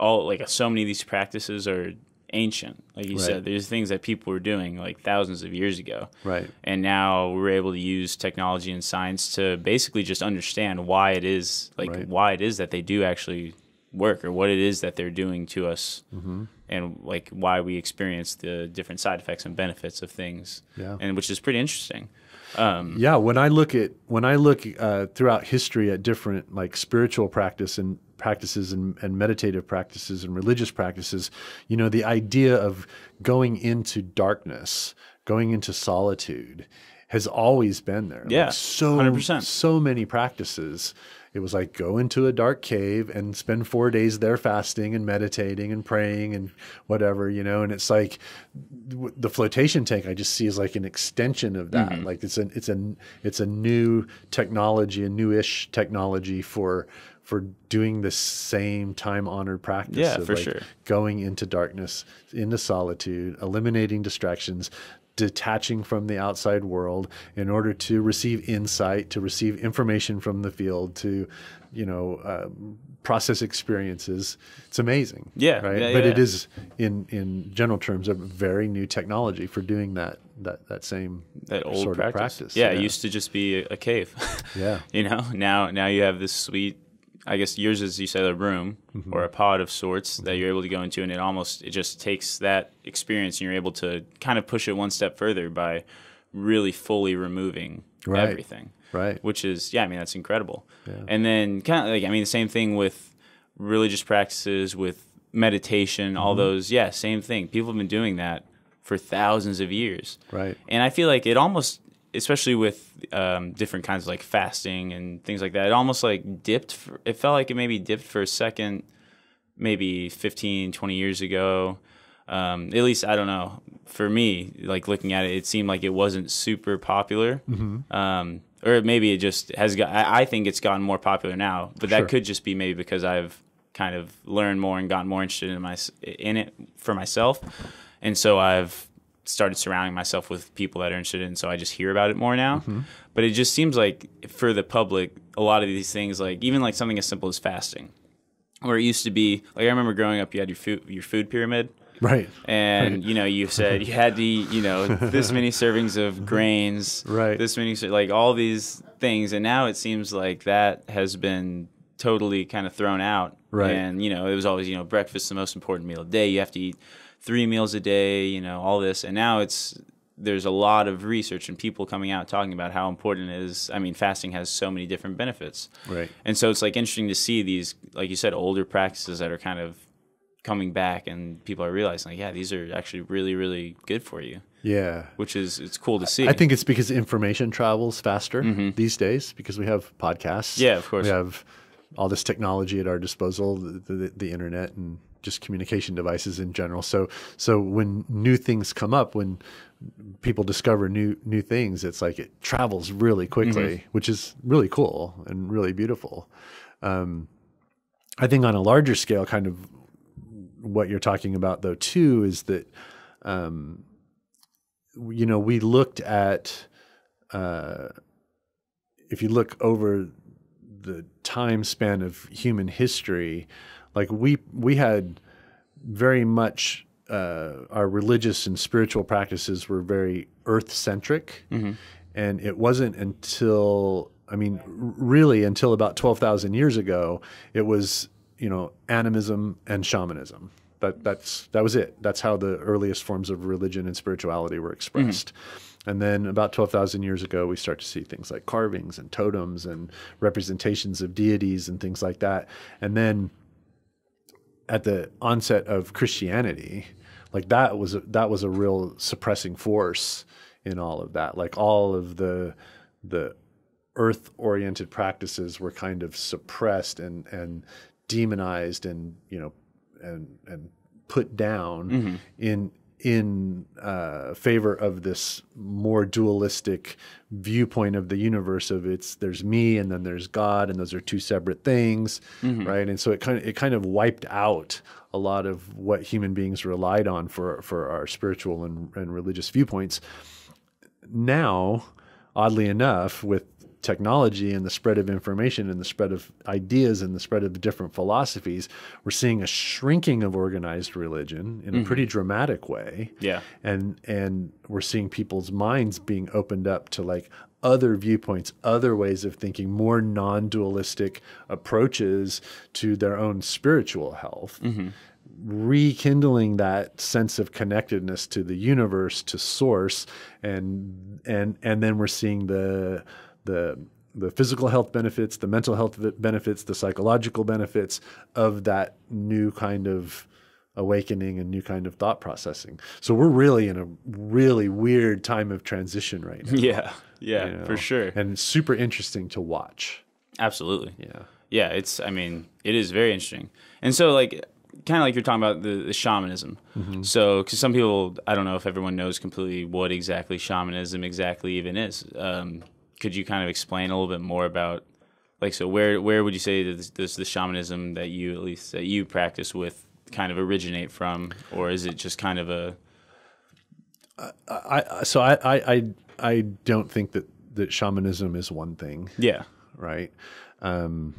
all like so many of these practices are ancient. Like you Right. said, there's things that people were doing like thousands of years ago. Right. And now we're able to use technology and science to basically just understand why it is like Right. why it is that they do actually work or what it is that they're doing to us. Mm-hmm. And like why we experience the different side effects and benefits of things. Yeah. And which is pretty interesting. Um, Yeah, when I look at when I look uh, throughout history at different like spiritual practice and practices and, and meditative practices and religious practices, you know, the idea of going into darkness, going into solitude, has always been there. Like, Yeah, so 100%. so many practices. It was like go into a dark cave and spend four days there fasting and meditating and praying and whatever, you know. And it's like the flotation tank I just see as like an extension of that. Mm-hmm. Like it's a it's a it's a new technology, a newish technology for for doing the same time honored practice Yeah, of for like sure. going into darkness, into solitude, eliminating distractions, detaching from the outside world in order to receive insight, to receive information from the field, to you know um, process experiences. It's amazing. Yeah, right. yeah, but yeah, it yeah. is in in general terms a very new technology for doing that that that same that old sort practice. of practice. Yeah, it used to just be a cave. Yeah. you know, now now you have this sweet. I guess yours is you said a room Mm-hmm. or a pod of sorts that you're able to go into, and it almost it just takes that experience, and you're able to kind of push it one step further by really fully removing Right. everything. Right. Which is yeah, I mean that's incredible. And then kind of like I mean the same thing with religious practices, with meditation, all Mm-hmm. those. Yeah, same thing. People have been doing that for thousands of years. Right. And I feel like it almost, especially with um, different kinds of like fasting and things like that, it almost like dipped. For, it felt like it maybe dipped for a second, maybe 15, 20 years ago. Um, at least I don't know. For me, like looking at it, it seemed like it wasn't super popular. Um, or maybe it just has got. I, I think it's gotten more popular now, but that Sure. could just be maybe because I've kind of learned more and gotten more interested in my in it for myself, and so I've started surrounding myself with people that are interested in. So I just hear about it more now. Mm-hmm. But it just seems like for the public, a lot of these things, like even like something as simple as fasting, where it used to be like I remember growing up, you had your food your food pyramid Right. and you know you said you had to eat you know this many servings of grains Right. this many like all these things and now it seems like that has been totally kind of thrown out Right. and you know it was always you know breakfast the most important meal of the day you have to eat three meals a day you know all this and now it's there's a lot of research and people coming out talking about how important it is i mean fasting has so many different benefits Right. and so it's like interesting to see these, like you said, older practices that are kind of coming back and people are realizing like yeah these are actually really really good for you Yeah. which is it's cool to see I think it's because information travels faster these days because we have podcasts. Mm-hmm. Yeah, of course. We have all this technology at our disposal, the, the, the internet and just communication devices in general. So so when new things come up, when people discover new new things, it's like it travels really quickly, Mm-hmm. which is really cool and really beautiful. Um, I think on a larger scale, kind of what you're talking about though too is that um, you know we looked at uh, if you look over the time span of human history like we we had very much uh, our religious and spiritual practices were very earth centric and it wasn't until i mean really until about 12,000 years ago it was you know animism and shamanism. That that's that was it. That's how the earliest forms of religion and spirituality were expressed. And then about 12,000 years ago, we start to see things like carvings and totems and representations of deities and things like that. And then at the onset of Christianity, like that was a, that was a real suppressing force in all of that. Like all of the the earth oriented practices were kind of suppressed and and demonized and you know and and put down mm-hmm. in in uh, favor of this more dualistic viewpoint of the universe of it's there's me and then there's God and those are two separate things, right? And so it kind of it kind of wiped out a lot of what human beings relied on for for our spiritual and, and religious viewpoints. Now, oddly enough, with technology and the spread of information and the spread of ideas and the spread of different philosophies, we're seeing a shrinking of organized religion in a mm-hmm. pretty dramatic way. Yeah. And and we're seeing people's minds being opened up to like other viewpoints, other ways of thinking, more non-dualistic approaches to their own spiritual health. Mm-hmm. Rekindling that sense of connectedness to the universe, to source, and and and then we're seeing the the the physical health benefits, the mental health benefits, the psychological benefits of that new kind of awakening and new kind of thought processing. So we're really in a really weird time of transition right now. yeah yeah you know, for sure And super interesting to watch. absolutely Yeah. yeah it's i mean it is very interesting and so like kind of like you're talking about the, the shamanism so because some people i don't know if everyone knows completely what exactly shamanism exactly even is um, could you kind of explain a little bit more about like so where where would you say does, does the shamanism that you at least that you practice with kind of originate from? Or is it just kind of a I so I, I I I don't think that that shamanism is one thing, yeah. Right? Um,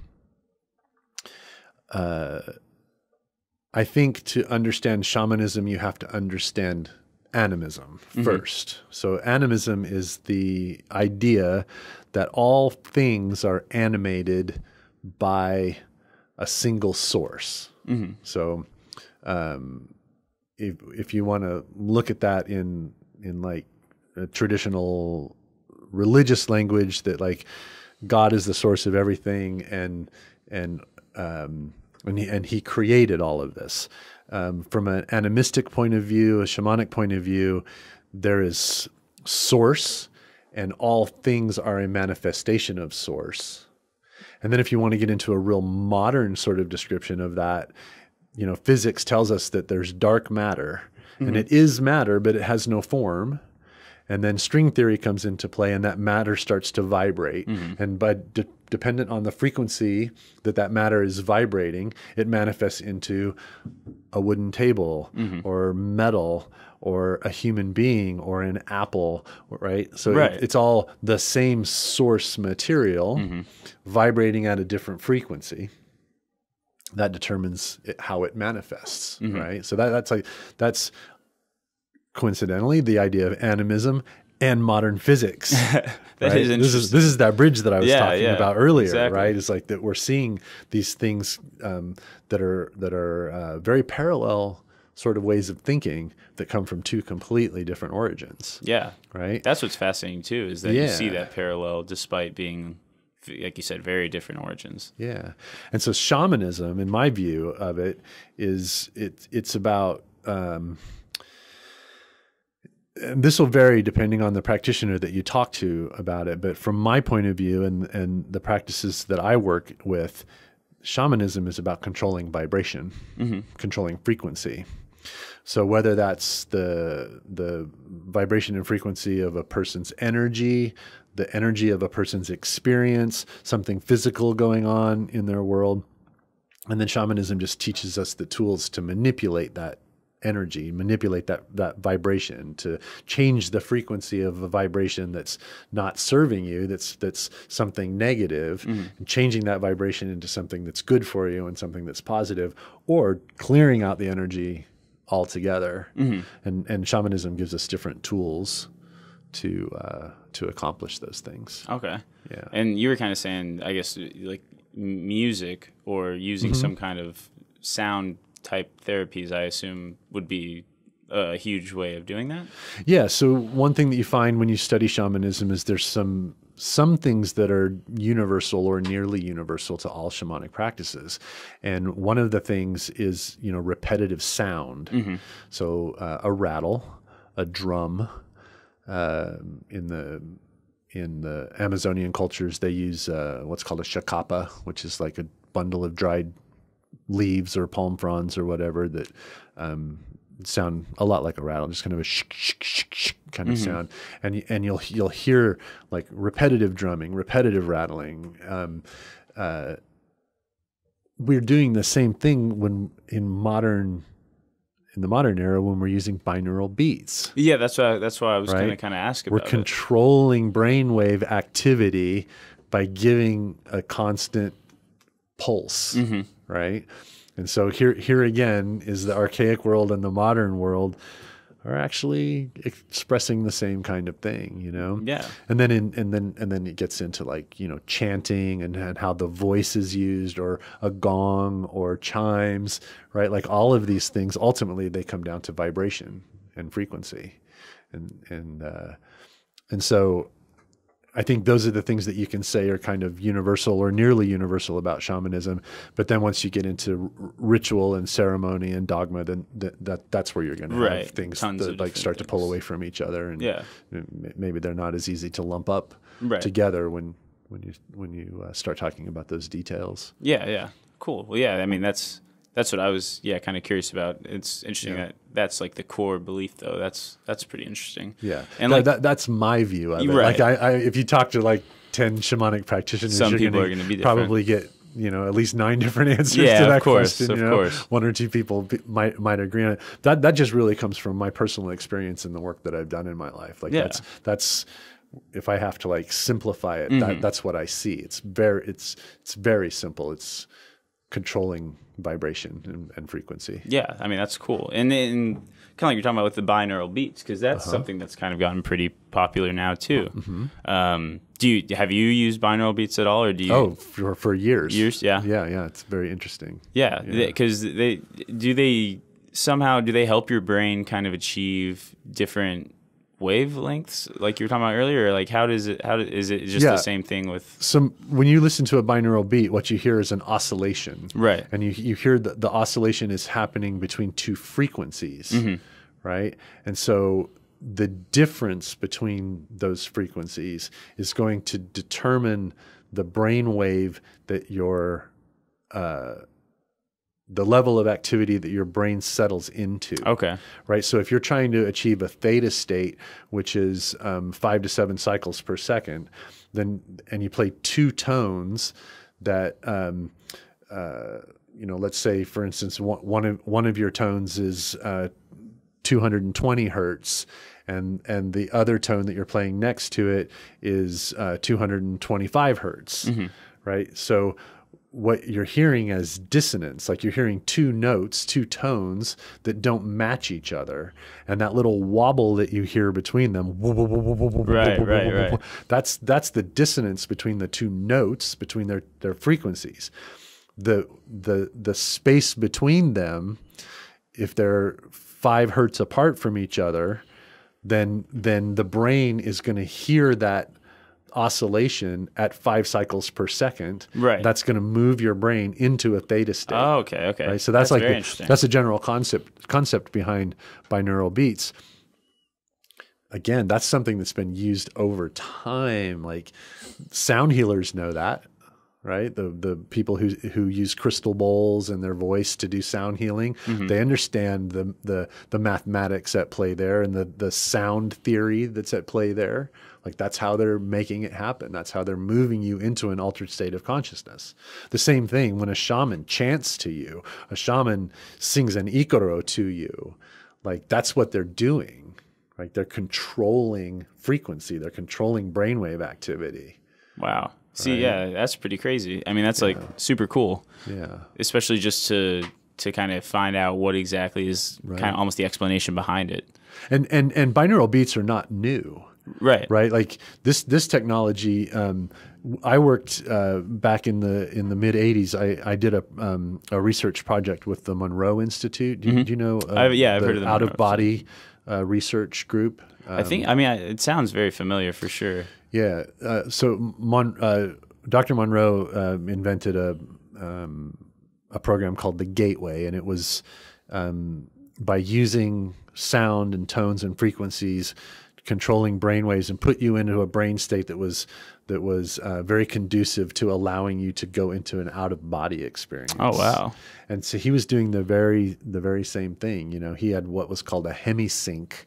uh, I think to understand shamanism, you have to understand animism first. So, animism is the idea that all things are animated by a single source. So, um, if if you want to look at that in in like a traditional religious language, that like God is the source of everything, and and um, and he, and he created all of this. Um, from an animistic point of view, a shamanic point of view, there is source, and all things are a manifestation of source. And then if you want to get into a real modern sort of description of that, you know, physics tells us that there's dark matter and it is matter, but it has no form. And then string theory comes into play and that matter starts to vibrate. Mm-hmm. And but de- dependent on the frequency that that matter is vibrating, it manifests into a wooden table mm-hmm. or metal or a human being or an apple, right? So it- it's all the same source material mm-hmm. vibrating at a different frequency. That determines it, how it manifests, right? So that, that's like that's coincidentally the idea of animism and modern physics. That right? is This is this is that bridge that I was Yeah, talking yeah, about earlier, exactly. right? It's like that we're seeing these things um, that are that are uh, very parallel sort of ways of thinking that come from two completely different origins, yeah right? That's what's fascinating too, is that you see that parallel despite being like you said, very different origins. Yeah, and so shamanism, in my view of it, is it it's about. Um, this will vary depending on the practitioner that you talk to about it, but from my point of view and and the practices that I work with, shamanism is about controlling vibration, mm-hmm. controlling frequency. So whether that's the the vibration and frequency of a person's energy, the energy of a person's experience, something physical going on in their world, and then shamanism just teaches us the tools to manipulate that energy, manipulate that that vibration, to change the frequency of a vibration that's not serving you, that's that's something negative, and changing that vibration into something that's good for you and something that's positive, or clearing out the energy altogether. And and shamanism gives us different tools to uh, to accomplish those things. Okay. Yeah. And you were kind of saying, I guess, like music or using Mm-hmm. some kind of sound type therapies, I assume, would be a huge way of doing that. Yeah. So one thing that you find when you study shamanism is there's some some things that are universal or nearly universal to all shamanic practices, and one of the things is you know repetitive sound. So uh, a rattle, a drum. Uh, in the in the Amazonian cultures, they use uh, what's called a chakapa, which is like a bundle of dried leaves or palm fronds or whatever that um, sound a lot like a rattle, just kind of a sh- sh- sh- sh- kind of sound, and and you'll you'll hear like repetitive drumming, repetitive rattling. Um, uh, we're doing the same thing when in modern in the modern era when we're using binaural beats. Yeah, that's why. That's why I was going to kind of ask it. We're about it. controlling brainwave activity by giving a constant pulse, Mm-hmm. right? And so here, here again is the archaic world and the modern world are actually expressing the same kind of thing, you know? Yeah. And then in, and then and then it gets into like you know chanting and, and how the voice is used or a gong or chimes, right? Like all of these things ultimately they come down to vibration and frequency, and and uh, and so I think those are the things that you can say are kind of universal or nearly universal about shamanism. But then once you get into r- ritual and ceremony and dogma, then th- that that's where you're going to have things Tons that like start to pull away from each other, and Yeah. maybe they're not as easy to lump up Right. together when when you when you uh, start talking about those details. Yeah, yeah, cool. Well, yeah, I mean that's that's what I was yeah kind of curious about. It's interesting Yeah. that that's like the core belief though. That's that's pretty interesting. Yeah, and That- like that, that's my view of it. Right. Like I, I, if you talk to like ten shamanic practitioners, Some you're people gonna are gonna be different. probably get you know at least nine different answers Yeah, to of that course, question. of you know? course. one or two people be, might might agree on it. That that just really comes from my personal experience and the work that I've done in my life. Like Yeah. that's that's if I have to like simplify it, Mm-hmm. that, that's what I see. It's very it's it's very simple. It's controlling vibration and, and frequency. yeah, I mean that's cool. And then kind of like you're talking about with the binaural beats because that's Uh-huh. something that's kind of gotten pretty popular now too. Mm-hmm. Um, do you have you used binaural beats at all, or do you? Oh, for for years. Years, yeah. Yeah, yeah. It's very interesting. Yeah, because they do they somehow do they help your brain kind of achieve different wavelengths like you were talking about earlier like how does it how do, is it just Yeah. the same thing with some when you listen to a binaural beat, what you hear is an oscillation, Right. And you you hear that the oscillation is happening between two frequencies, Mm-hmm. right? And so the difference between those frequencies is going to determine the brain wave that your uh, the level of activity that your brain settles into okay right? So if you're trying to achieve a theta state, which is um, five to seven cycles per second, then and you play two tones that um, uh, you know, let's say for instance, one, one of one of your tones is uh, 220 hertz. And, and the other tone that you're playing next to it is uh, 225 hertz, right? So what you're hearing as dissonance, like you're hearing two notes, two tones that don't match each other, and that little wobble that you hear between them, Right, right, right. That's that's the dissonance between the two notes, between their their frequencies. The the the space between them, if they're five hertz apart from each other, then then the brain is going to hear that oscillation at five cycles per second. Right. That's going to move your brain into a theta state. Oh, okay, okay. Right. So that's, like very the- that's a general concept concept behind binaural beats. Again, that's something that's been used over time. Like sound healers know that, right? The the people who who use crystal bowls and their voice to do sound healing, Mm-hmm. they understand the the the mathematics at play there and the the sound theory that's at play there. Like that's how they're making it happen. That's how they're moving you into an altered state of consciousness. The same thing when a shaman chants to you, a shaman sings an icaro to you. Like that's what they're doing. Right? They're controlling frequency. They're controlling brainwave activity. wow. See, yeah, that's pretty crazy. I mean, that's like super cool, Yeah. especially just to to kind of find out what exactly is kind of almost the explanation behind it. And and and binaural beats are not new. Right. right? Like this this technology. Um, I worked uh, back in the in the mid '80s. I, I did a um, a research project with the Monroe Institute. Do, you- do you know? Uh. I've- yeah, I've heard of the out Monroe of body uh, research group. Uh, I think. I mean, it sounds very familiar for sure. yeah. Uh, so Mon, uh, Dr. Monroe uh, invented a um, a program called the Gateway, and it was um, by using sound and tones and frequencies, controlling brainwaves, and put you into a brain state that was that was uh, very conducive to allowing you to go into an out of body experience. Oh wow. And so he was doing the very the very same thing. You know, he had what was called a Hemi-Sync,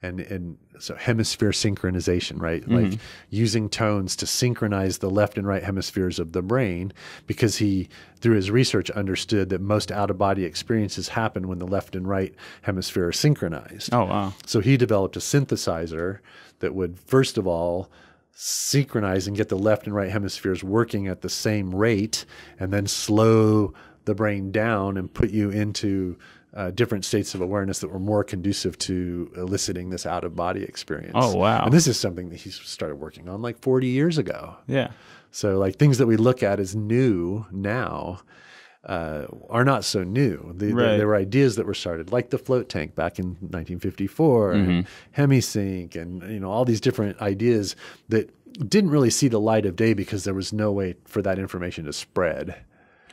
and and so hemisphere synchronization, right? Mm-hmm. Like using tones to synchronize the left and right hemispheres of the brain, because he through his research understood that most out of body experiences happen when the left and right hemisphere are synchronized. Oh wow. So he developed a synthesizer that would first of all synchronize and get the left and right hemispheres working at the same rate and then slow the brain down and put you into uh, different states of awareness that were more conducive to eliciting this out of body experience. Oh, wow. And this is something that he started working on like 40 years ago. Yeah. So like things that we look at as new now uh, are not so new. The, Right. There were ideas that were started, like the float tank back in 1954, and Hemi-Sync, and you know all these different ideas that didn't really see the light of day because there was no way for that information to spread.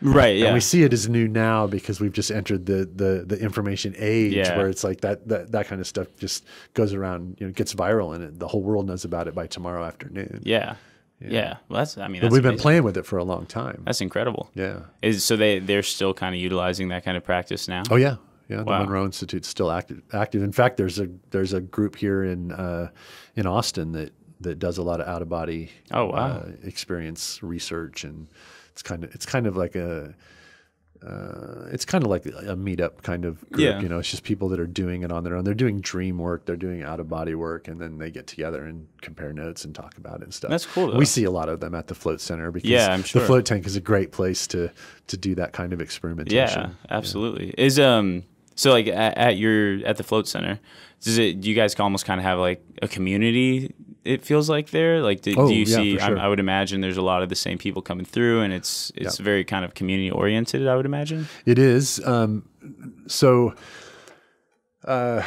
Right. Yeah. And we see it as new now because we've just entered the the, the information age Yeah. where it's like that, that that kind of stuff just goes around, you know, gets viral, and it, the whole world knows about it by tomorrow afternoon. yeah. Yeah. Well, that's. I mean, that's we've been playing with it for a long time. That's incredible. Yeah. Is so they they're still kind of utilizing that kind of practice now. Oh yeah, yeah. Wow. The Monroe Institute's still active. Active. In fact, there's a there's a group here in uh, in Austin that that does a lot of out of body Oh, wow. uh, experience research, and it's kind of it's kind of like a uh, it's kind of like a meetup kind of group. Yeah. You know, it's just people that are doing it on their own. They're doing dream work. They're doing out of body work, and then they get together and compare notes and talk about it and stuff. That's cool, though. We see a lot of them at the Float Center because Yeah, I'm sure. the float tank is a great place to to do that kind of experimentation. Yeah, absolutely. Is um so like at, at your at the float center, does it do you guys almost kind of have like a community? It feels like there. Like do, Oh, do you yeah, see? for I. I would imagine there's a lot of the same people coming through, and it's it's very kind of community oriented. I would imagine. It is. Um, so, uh,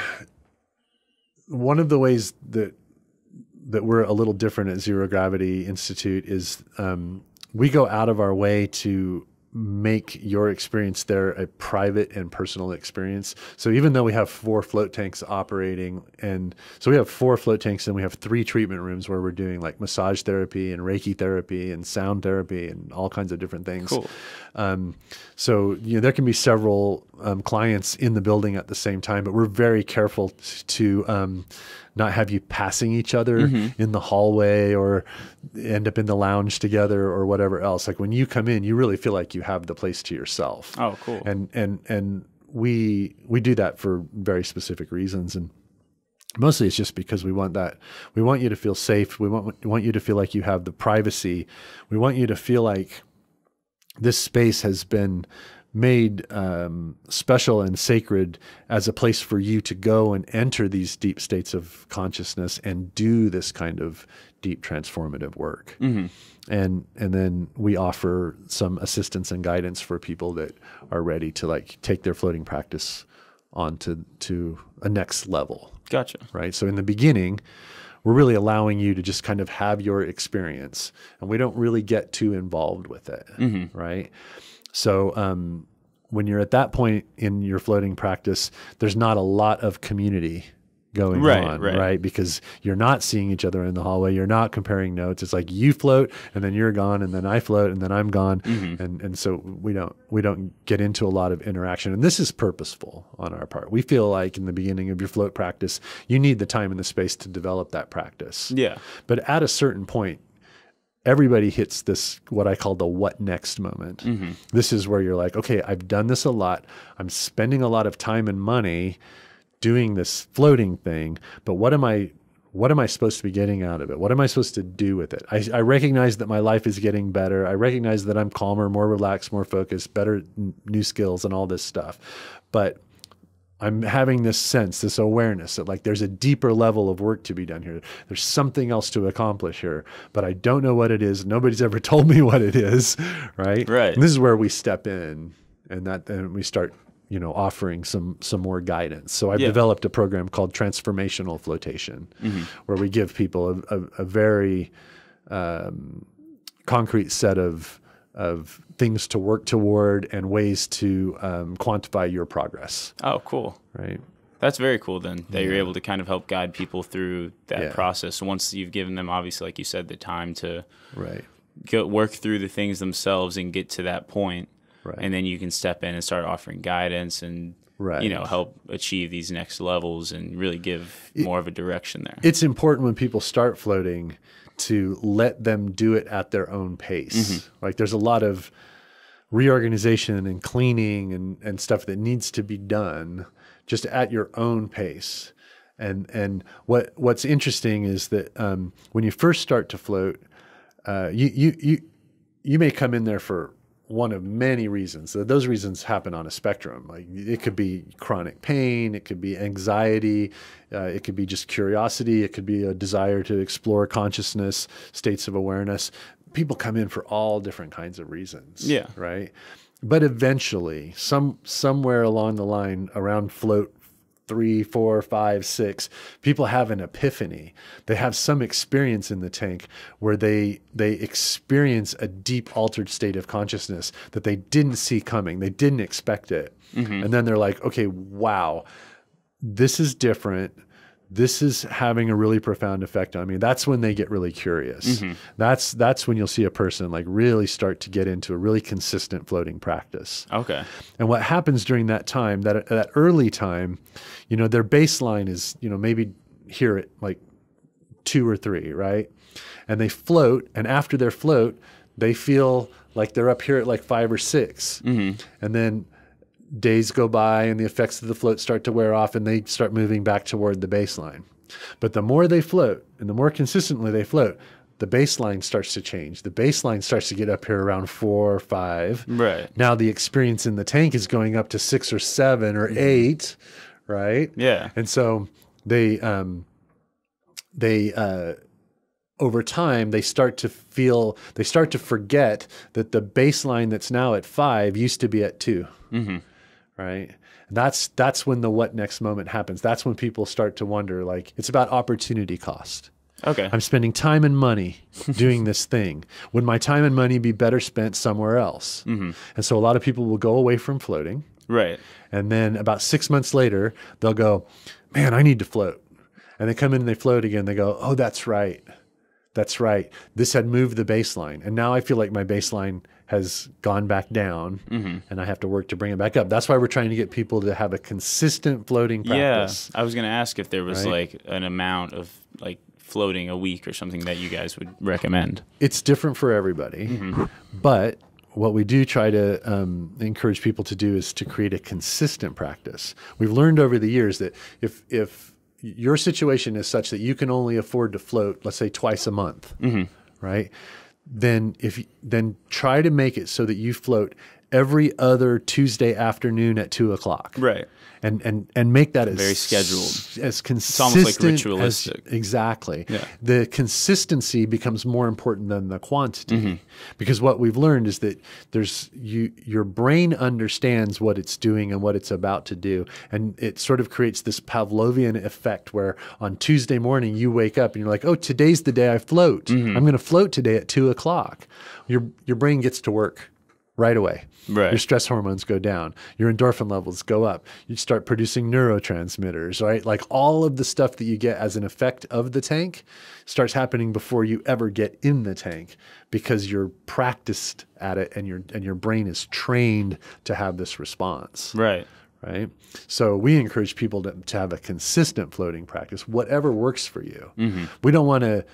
one of the ways that that we're a little different at Zero Gravity Institute is um, we go out of our way to make your experience there a private and personal experience. So even though we have four float tanks operating and so we have four float tanks and we have three treatment rooms where we're doing like massage therapy and reiki therapy and sound therapy and all kinds of different things. Cool. Um, so you know there can be several um, clients in the building at the same time, but we're very careful to um, not have you passing each other Mm-hmm. in the hallway or end up in the lounge together or whatever else. Like when you come in, you really feel like you have the place to yourself. Oh, cool. And and and we we do that for very specific reasons and mostly it's just because we want that we want you to feel safe we want we want you to feel like you have the privacy we want you to feel like this space has been made um, special and sacred as a place for you to go and enter these deep states of consciousness and do this kind of deep transformative work. And and then we offer some assistance and guidance for people that are ready to like take their floating practice on to, to a next level Gotcha. right? So in the beginning, we're really allowing you to just kind of have your experience, and we don't really get too involved with it, right? So um, when you're at that point in your floating practice, there's not a lot of community going Right, on, right. right? Because you're not seeing each other in the hallway. You're not comparing notes. It's like you float and then you're gone and then I float and then I'm gone. Mm-hmm. And and so we don't we don't get into a lot of interaction. And this is purposeful on our part. We feel like in the beginning of your float practice, you need the time and the space to develop that practice. Yeah. But at a certain point, everybody hits this what I call the what next moment. Mm-hmm. This is where you're like, okay, I've done this a lot. I'm spending a lot of time and money doing this floating thing, but what am I what am I supposed to be getting out of it? What am I supposed to do with it? I, I recognize that my life is getting better. I recognize that I'm calmer, more relaxed, more focused, better n- new skills, and all this stuff. But I'm having this sense, this awareness that like there's a deeper level of work to be done here. There's something else to accomplish here, but I don't know what it is. Nobody's ever told me what it is, right? Right. And this is where we step in, and that and we start, you know, offering some some more guidance. So I've Yeah. developed a program called Transformational Flotation, where we give people a, a, a very um, concrete set of of things to work toward and ways to um, quantify your progress. Oh, cool. Right. That's very cool then that you're able to kind of help guide people through that Yeah. process once you've given them obviously like you said the time to Right. go work through the things themselves and get to that point. Right. And then you can step in and start offering guidance and Right. you know help achieve these next levels and really give more of a direction there. It's important when people start floating to let them do it at their own pace. Like there's a lot of reorganization and cleaning and, and stuff that needs to be done just at your own pace. And and what what's interesting is that um, when you first start to float, uh, you you you you may come in there for one of many reasons. So those reasons happen on a spectrum. Like it could be chronic pain, it could be anxiety, uh, it could be just curiosity, it could be a desire to explore consciousness, states of awareness. People come in for all different kinds of reasons. Yeah. Right. But eventually, some somewhere along the line around float three, four, five, six, people have an epiphany. They have some experience in the tank where they they experience a deep altered state of consciousness that they didn't see coming. They didn't expect it. Mm-hmm. And then they're like, okay, wow, this is different. This is having a really profound effect on me. That's when they get really curious. Mm-hmm. That's that's when you'll see a person like really start to get into a really consistent floating practice. Okay. And what happens during that time, that that early time, you know, their baseline is, you know, maybe here at like two or three, right? And they float, and after their float, they feel like they're up here at like five or 6 mm-hmm. And then days go by, and the effects of the float start to wear off, and they start moving back toward the baseline. But the more they float, and the more consistently they float, the baseline starts to change. The baseline starts to get up here around four or five. Right. Now the experience in the tank is going up to six or seven or eight, right? Yeah. And so they um, they uh, over time they start to feel they start to forget that the baseline that's now at five used to be at 2 right? That's that's when the what next moment happens. That's when people start to wonder. Like it's about opportunity cost. Okay. I'm spending time and money doing this thing. Would my time and money be better spent somewhere else? Mm-hmm. And so a lot of people will go away from floating. right. And then about six months later, they'll go, Man, I need to float. And they come in and they float again. They go, Oh, that's right. That's right. This had moved the baseline. And now I feel like my baseline has gone back down and I have to work to bring it back up. That's why we're trying to get people to have a consistent floating practice. Yeah. I was going to ask if there was Right. like an amount of like floating a week or something that you guys would recommend. it's different for everybody, but what we do try to um, encourage people to do is to create a consistent practice. We've learned over the years that if if your situation is such that you can only afford to float, let's say twice a month, mm-hmm. right? Then if then try to make it so that you float every other Tuesday afternoon at two o'clock. Right. And, and and make that as Very scheduled. as consistent almost like as- ritualistic. exactly. Yeah. The consistency becomes more important than the quantity, Mm-hmm. because what we've learned is that there's you your brain understands what it's doing and what it's about to do, and it sort of creates this Pavlovian effect where on Tuesday morning you wake up and you're like, oh, today's the day I float. Mm-hmm. I'm going to float today at two o'clock. Your your brain gets to work right away. Right. Your stress hormones go down. Your endorphin levels go up. You start producing neurotransmitters, right? Like all of the stuff that you get as an effect of the tank starts happening before you ever get in the tank because you're practiced at it and your and your brain is trained to have this response Right. right? So we encourage people to, to have a consistent floating practice, whatever works for you. Mm-hmm. We don't want to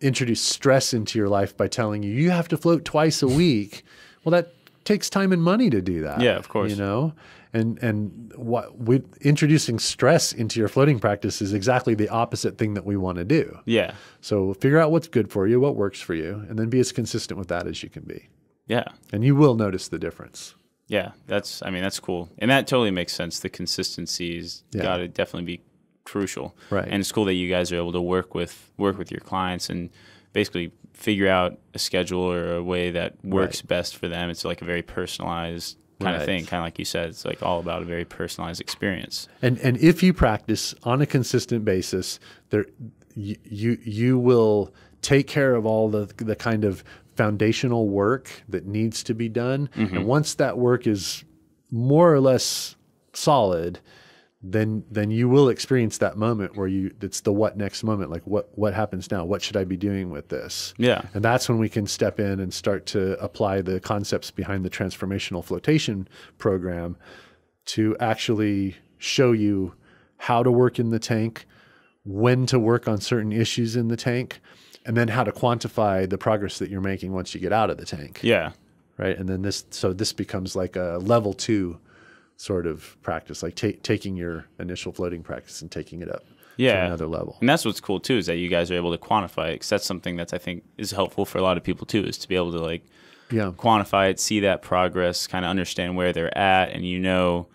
introduce stress into your life by telling you you have to float twice a week. well, that takes time and money to do that. Yeah, of course. You know, and and what we introducing stress into your floating practice is exactly the opposite thing that we want to do. Yeah. So figure out what's good for you, what works for you, and then be as consistent with that as you can be. Yeah. And you will notice the difference. Yeah. That's, I mean, that's cool. And that totally makes sense. The consistency's Yeah. got to definitely be crucial. Right. And it's cool that you guys are able to work with, work with your clients and basically figure out a schedule or a way that works best for them. It's like a very personalized kind Right. of thing. Kind of like you said, it's like all about a very personalized experience. And and if you practice on a consistent basis, there you you, you will take care of all the the kind of foundational work that needs to be done. Mm-hmm. And once that work is more or less solid, then then you will experience that moment where you it's the what next moment like what what happens now what should i be doing with this Yeah. and that's when we can step in and start to apply the concepts behind the transformational flotation program to actually show you how to work in the tank, when to work on certain issues in the tank, and then how to quantify the progress that you're making once you get out of the tank. Yeah. Right. And then this, so this becomes like a level two sort of practice, like ta- taking your initial floating practice and taking it up to Yeah. another level. And that's what's cool too is that you guys are able to quantify it because that's something that's I think is helpful for a lot of people too is to be able to like Yeah. quantify it, see that progress, kind of understand where they're at, and you know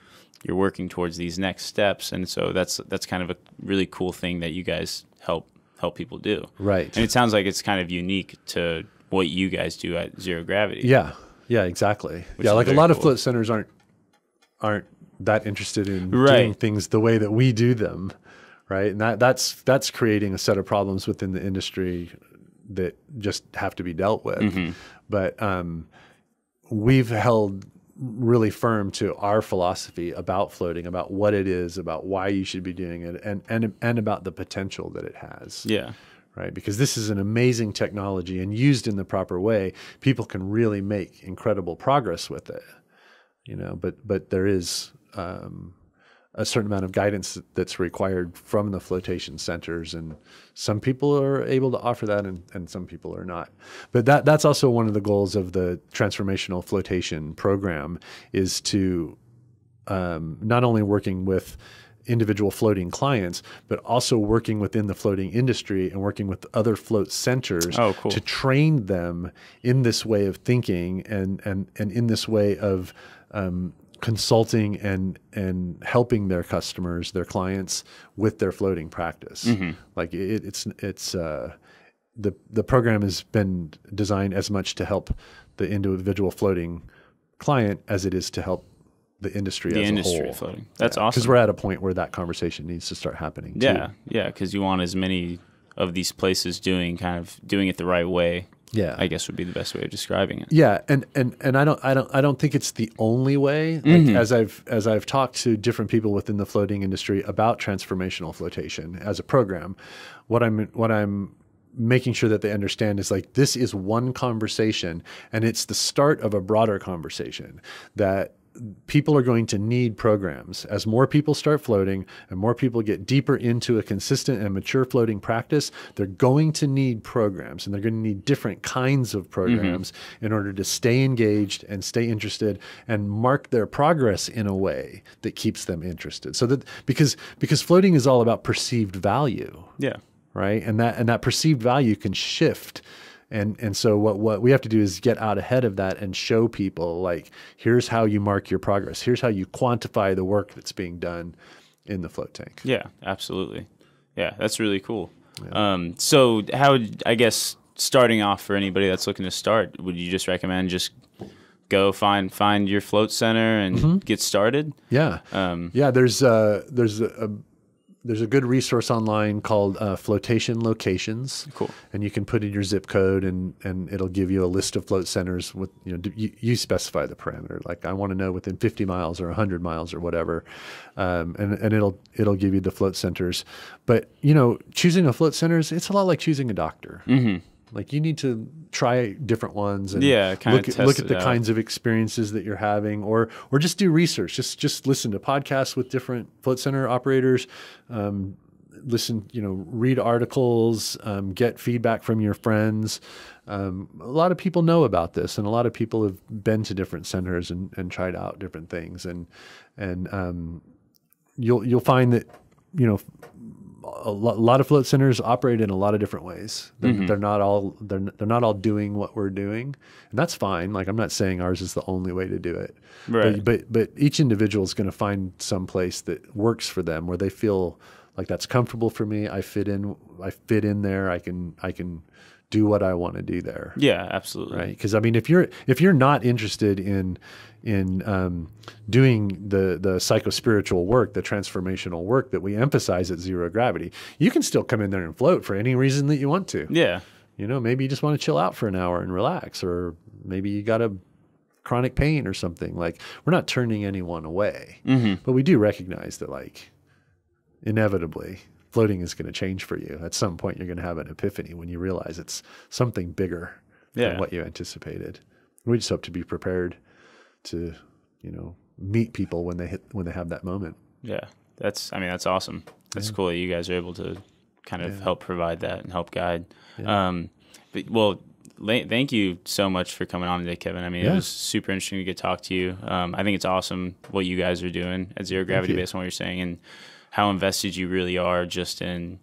you're working towards these next steps. And so that's that's kind of a really cool thing that you guys help help people do. Right. And it sounds like it's kind of unique to what you guys do at Zero Gravity. Yeah, yeah, exactly. Which yeah, like a lot of float centers aren't aren't that interested in doing things the way that we do them, right? And that that's that's creating a set of problems within the industry that just have to be dealt with. Mm-hmm. But um, we've held really firm to our philosophy about floating, about what it is, about why you should be doing it, and and and about the potential that it has Yeah. right? Because this is an amazing technology and used in the proper way, people can really make incredible progress with it. You know, but but there is um, a certain amount of guidance that's required from the flotation centers, and some people are able to offer that, and, and some people are not. But that that's also one of the goals of the transformational flotation program is to um, not only working with individual floating clients, but also working within the floating industry and working with other float centers Oh, cool. to train them in this way of thinking and and and in this way of um, consulting and and helping their customers, their clients with their floating practice. Mm-hmm. Like it, it's it's uh, the the program has been designed as much to help the individual floating client as it is to help the industry The as industry a whole. floating. That's Because awesome. Because we're at a point where that conversation needs to start happening. too. Yeah. Yeah. Because you want as many of these places doing kind of doing it the right way. Yeah. I guess would be the best way of describing it. Yeah, and, and and I don't I don't I don't think it's the only way. Like Mm-hmm. as I've as I've talked to different people within the floating industry about transformational flotation as a program, what I'm what I'm making sure that they understand is like this is one conversation and it's the start of a broader conversation that people are going to need programs. As more people start floating and more people get deeper into a consistent and mature floating practice they're going to need programs and they're going to need different kinds of mm-hmm. programs in order to stay engaged and stay interested and mark their progress in a way that keeps them interested. So that because because floating is all about perceived value. Yeah. right? And that and that perceived value can shift And and so what what we have to do is get out ahead of that and show people like here's how you mark your progress. Here's how you quantify the work that's being done in the float tank. Yeah, absolutely. Yeah, that's really cool. Um, so, how would I guess starting off for anybody that's looking to start, would you just recommend just go find find your float center and get started? Yeah, Um, yeah. There's uh, there's a, a there's a good resource online called uh, Floatation Locations. Cool. And you can put in your zip code, and and it'll give you a list of float centers. With you know, d- you, you specify the parameter. Like I want to know within 50 miles or 100 miles or whatever, um, and and it'll it'll give you the float centers. But you know, choosing a float centers, it's a lot like choosing a doctor. Mm-hmm. Like you need to try different ones and Yeah, look at, look at the out. kinds of experiences that you're having, or or just do research. Just just listen to podcasts with different float center operators. Um, listen, you know, read articles, um, get feedback from your friends. Um, a lot of people know about this, and a lot of people have been to different centers and, and tried out different things, and and um, you'll you'll find that you know a lo- lot of float centers operate in a lot of different ways. They're, Mm-hmm. they're not all they're they're not all doing what we're doing, and that's fine. Like I'm not saying ours is the only way to do it, Right. But but, but each individual is going to find some place that works for them where they feel like that's comfortable for me. I fit in. I fit in there. I can I can do what I want to do there. Yeah, absolutely. right? Because i mean if you're if you're not interested in in um, doing the the psychospiritual work the transformational work that we emphasize at zero gravity you can still come in there and float for any reason that you want to. Yeah, you know maybe you just want to chill out for an hour and relax or maybe you got a chronic pain or something. Like we're not turning anyone away. But we do recognize that like inevitably floating is going to change for you at some point you're going to have an epiphany when you realize it's something bigger Yeah. than what you anticipated we just hope to be prepared to you know meet people when they hit when they have that moment yeah. That's I mean that's awesome. That's cool that you guys are able to kind of help provide that and help guide. Um, but well, thank you so much for coming on today, Kevin. I mean, Yeah. it was super interesting to get to talk to you. Um, I think it's awesome what you guys are doing at Zero Gravity based on what you're saying and how invested you really are just in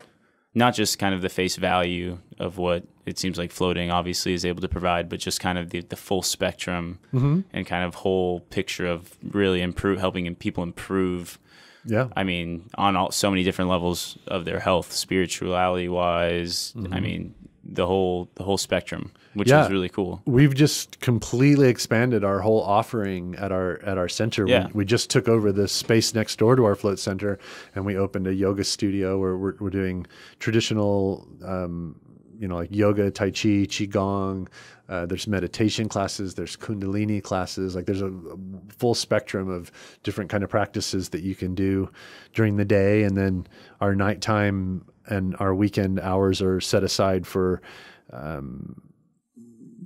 not just kind of the face value of what it seems like floating obviously is able to provide, but just kind of the, the full spectrum mm-hmm. and kind of whole picture of really improve helping people improve. Yeah. I mean, on all, so many different levels of their health, spirituality wise. I mm-hmm. mean, the whole the whole spectrum, which Yeah. is really cool. We've just completely expanded our whole offering at our at our center. Yeah. We, we just took over the space next door to our float center, and we opened a yoga studio where we're, we're doing traditional, um, you know, like yoga, tai chi, qigong. Uh, there's meditation classes. There's kundalini classes. Like there's a, a full spectrum of different kind of practices that you can do during the day, and then our nighttime and our weekend hours are set aside for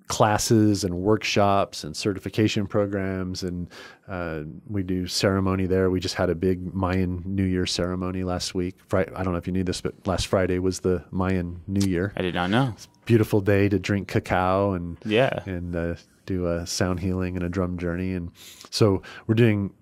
classes and workshops and certification programs and uh, we do ceremony there we just had a big mayan new year ceremony last week i don't know if you knew this but last friday was the mayan new year I did not know. beautiful day to drink cacao and Yeah. and uh, do a sound healing and a drum journey and so we're doing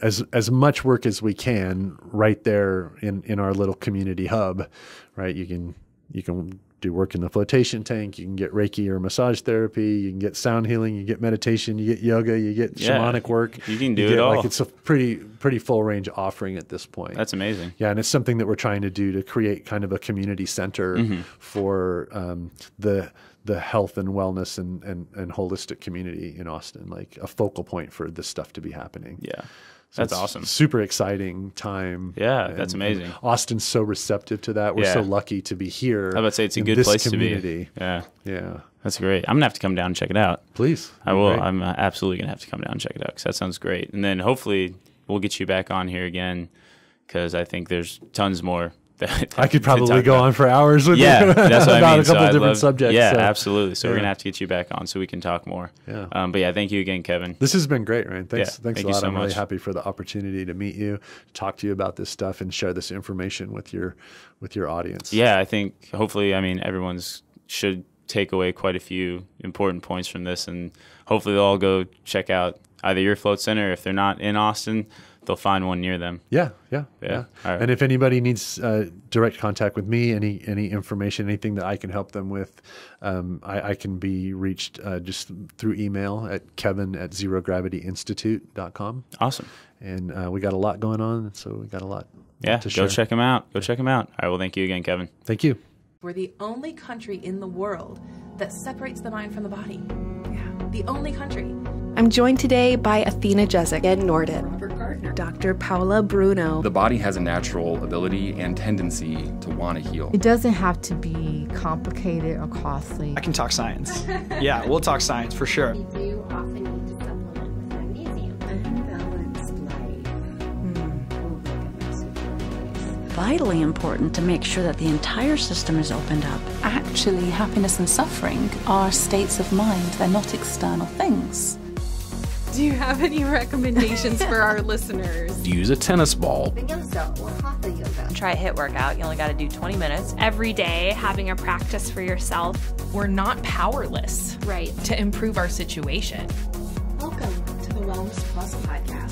as as much work as we can right there in in our little community hub right you can you can do work in the flotation tank you can get reiki or massage therapy you can get sound healing you get meditation you get yoga you get Yeah. shamanic work You can do it get, like all. it's a pretty pretty full range offering at this point That's amazing. yeah, and it's something that we're trying to do to create kind of a community center Mm-hmm. for um, the the health and wellness and, and and holistic community in Austin, like a focal point for this stuff to be happening. Yeah. So That's awesome. Super exciting time. Yeah, that's amazing. Austin's so receptive to that. We're Yeah. so lucky to be here. I would say it's a good place community. to be. Yeah. Yeah, That's great. I'm going to have to come down and check it out. please. I will. Great. I'm uh, absolutely going to have to come down and check it out because that sounds great. And then hopefully we'll get you back on here again because I think there's tons more. That, I could probably go about. on for hours with Yeah, you that's what about I mean. a couple so different love- subjects. Yeah, so. absolutely. So we're gonna have to get you back on so we can talk more. Yeah. Um, but yeah, thank you again, Kevin. This has been great, Ryan. Thanks, Yeah, thanks thank a lot. so I'm really happy for the opportunity to meet you, talk to you about this stuff, and share this information with your with your audience. Yeah, I think hopefully, I mean, everyone's should take away quite a few important points from this, and hopefully they'll all go check out either your float center if they're not in Austin. They'll find one near them. Yeah, yeah, Yeah. yeah. All right. And if anybody needs uh, direct contact with me, any any information, anything that I can help them with, um, I, I can be reached uh, just through email at kevin at zerogravityinstitute.com. Awesome. And uh, we got a lot going on, so we got a lot. Yeah, to go share. check them out. Go check them out. All right. Well, thank you again, Kevin. Thank you. We're the only country in the world that separates the mind from the body. Yeah. The only country. I'm joined today by Athena Jezik, Ed Nordit, Robert Gardner. Dr. Paula Bruno, The body has a natural ability and tendency to want to heal. It doesn't have to be complicated or costly. I can talk science. yeah, we'll talk science for sure. You do often need to supplement with magnesium. Mm. Unbalanced life. vitally important to make sure that the entire system is opened up. Actually, happiness and suffering are states of mind, they're not external things. Do you have any recommendations for our listeners? Use a tennis ball. Vinyasa or hatha yoga. Try a HIT workout. You only got to do 20 minutes. Every day, having a practice for yourself. We're not powerless Right. to improve our situation. Welcome to the Wellness Plus podcast.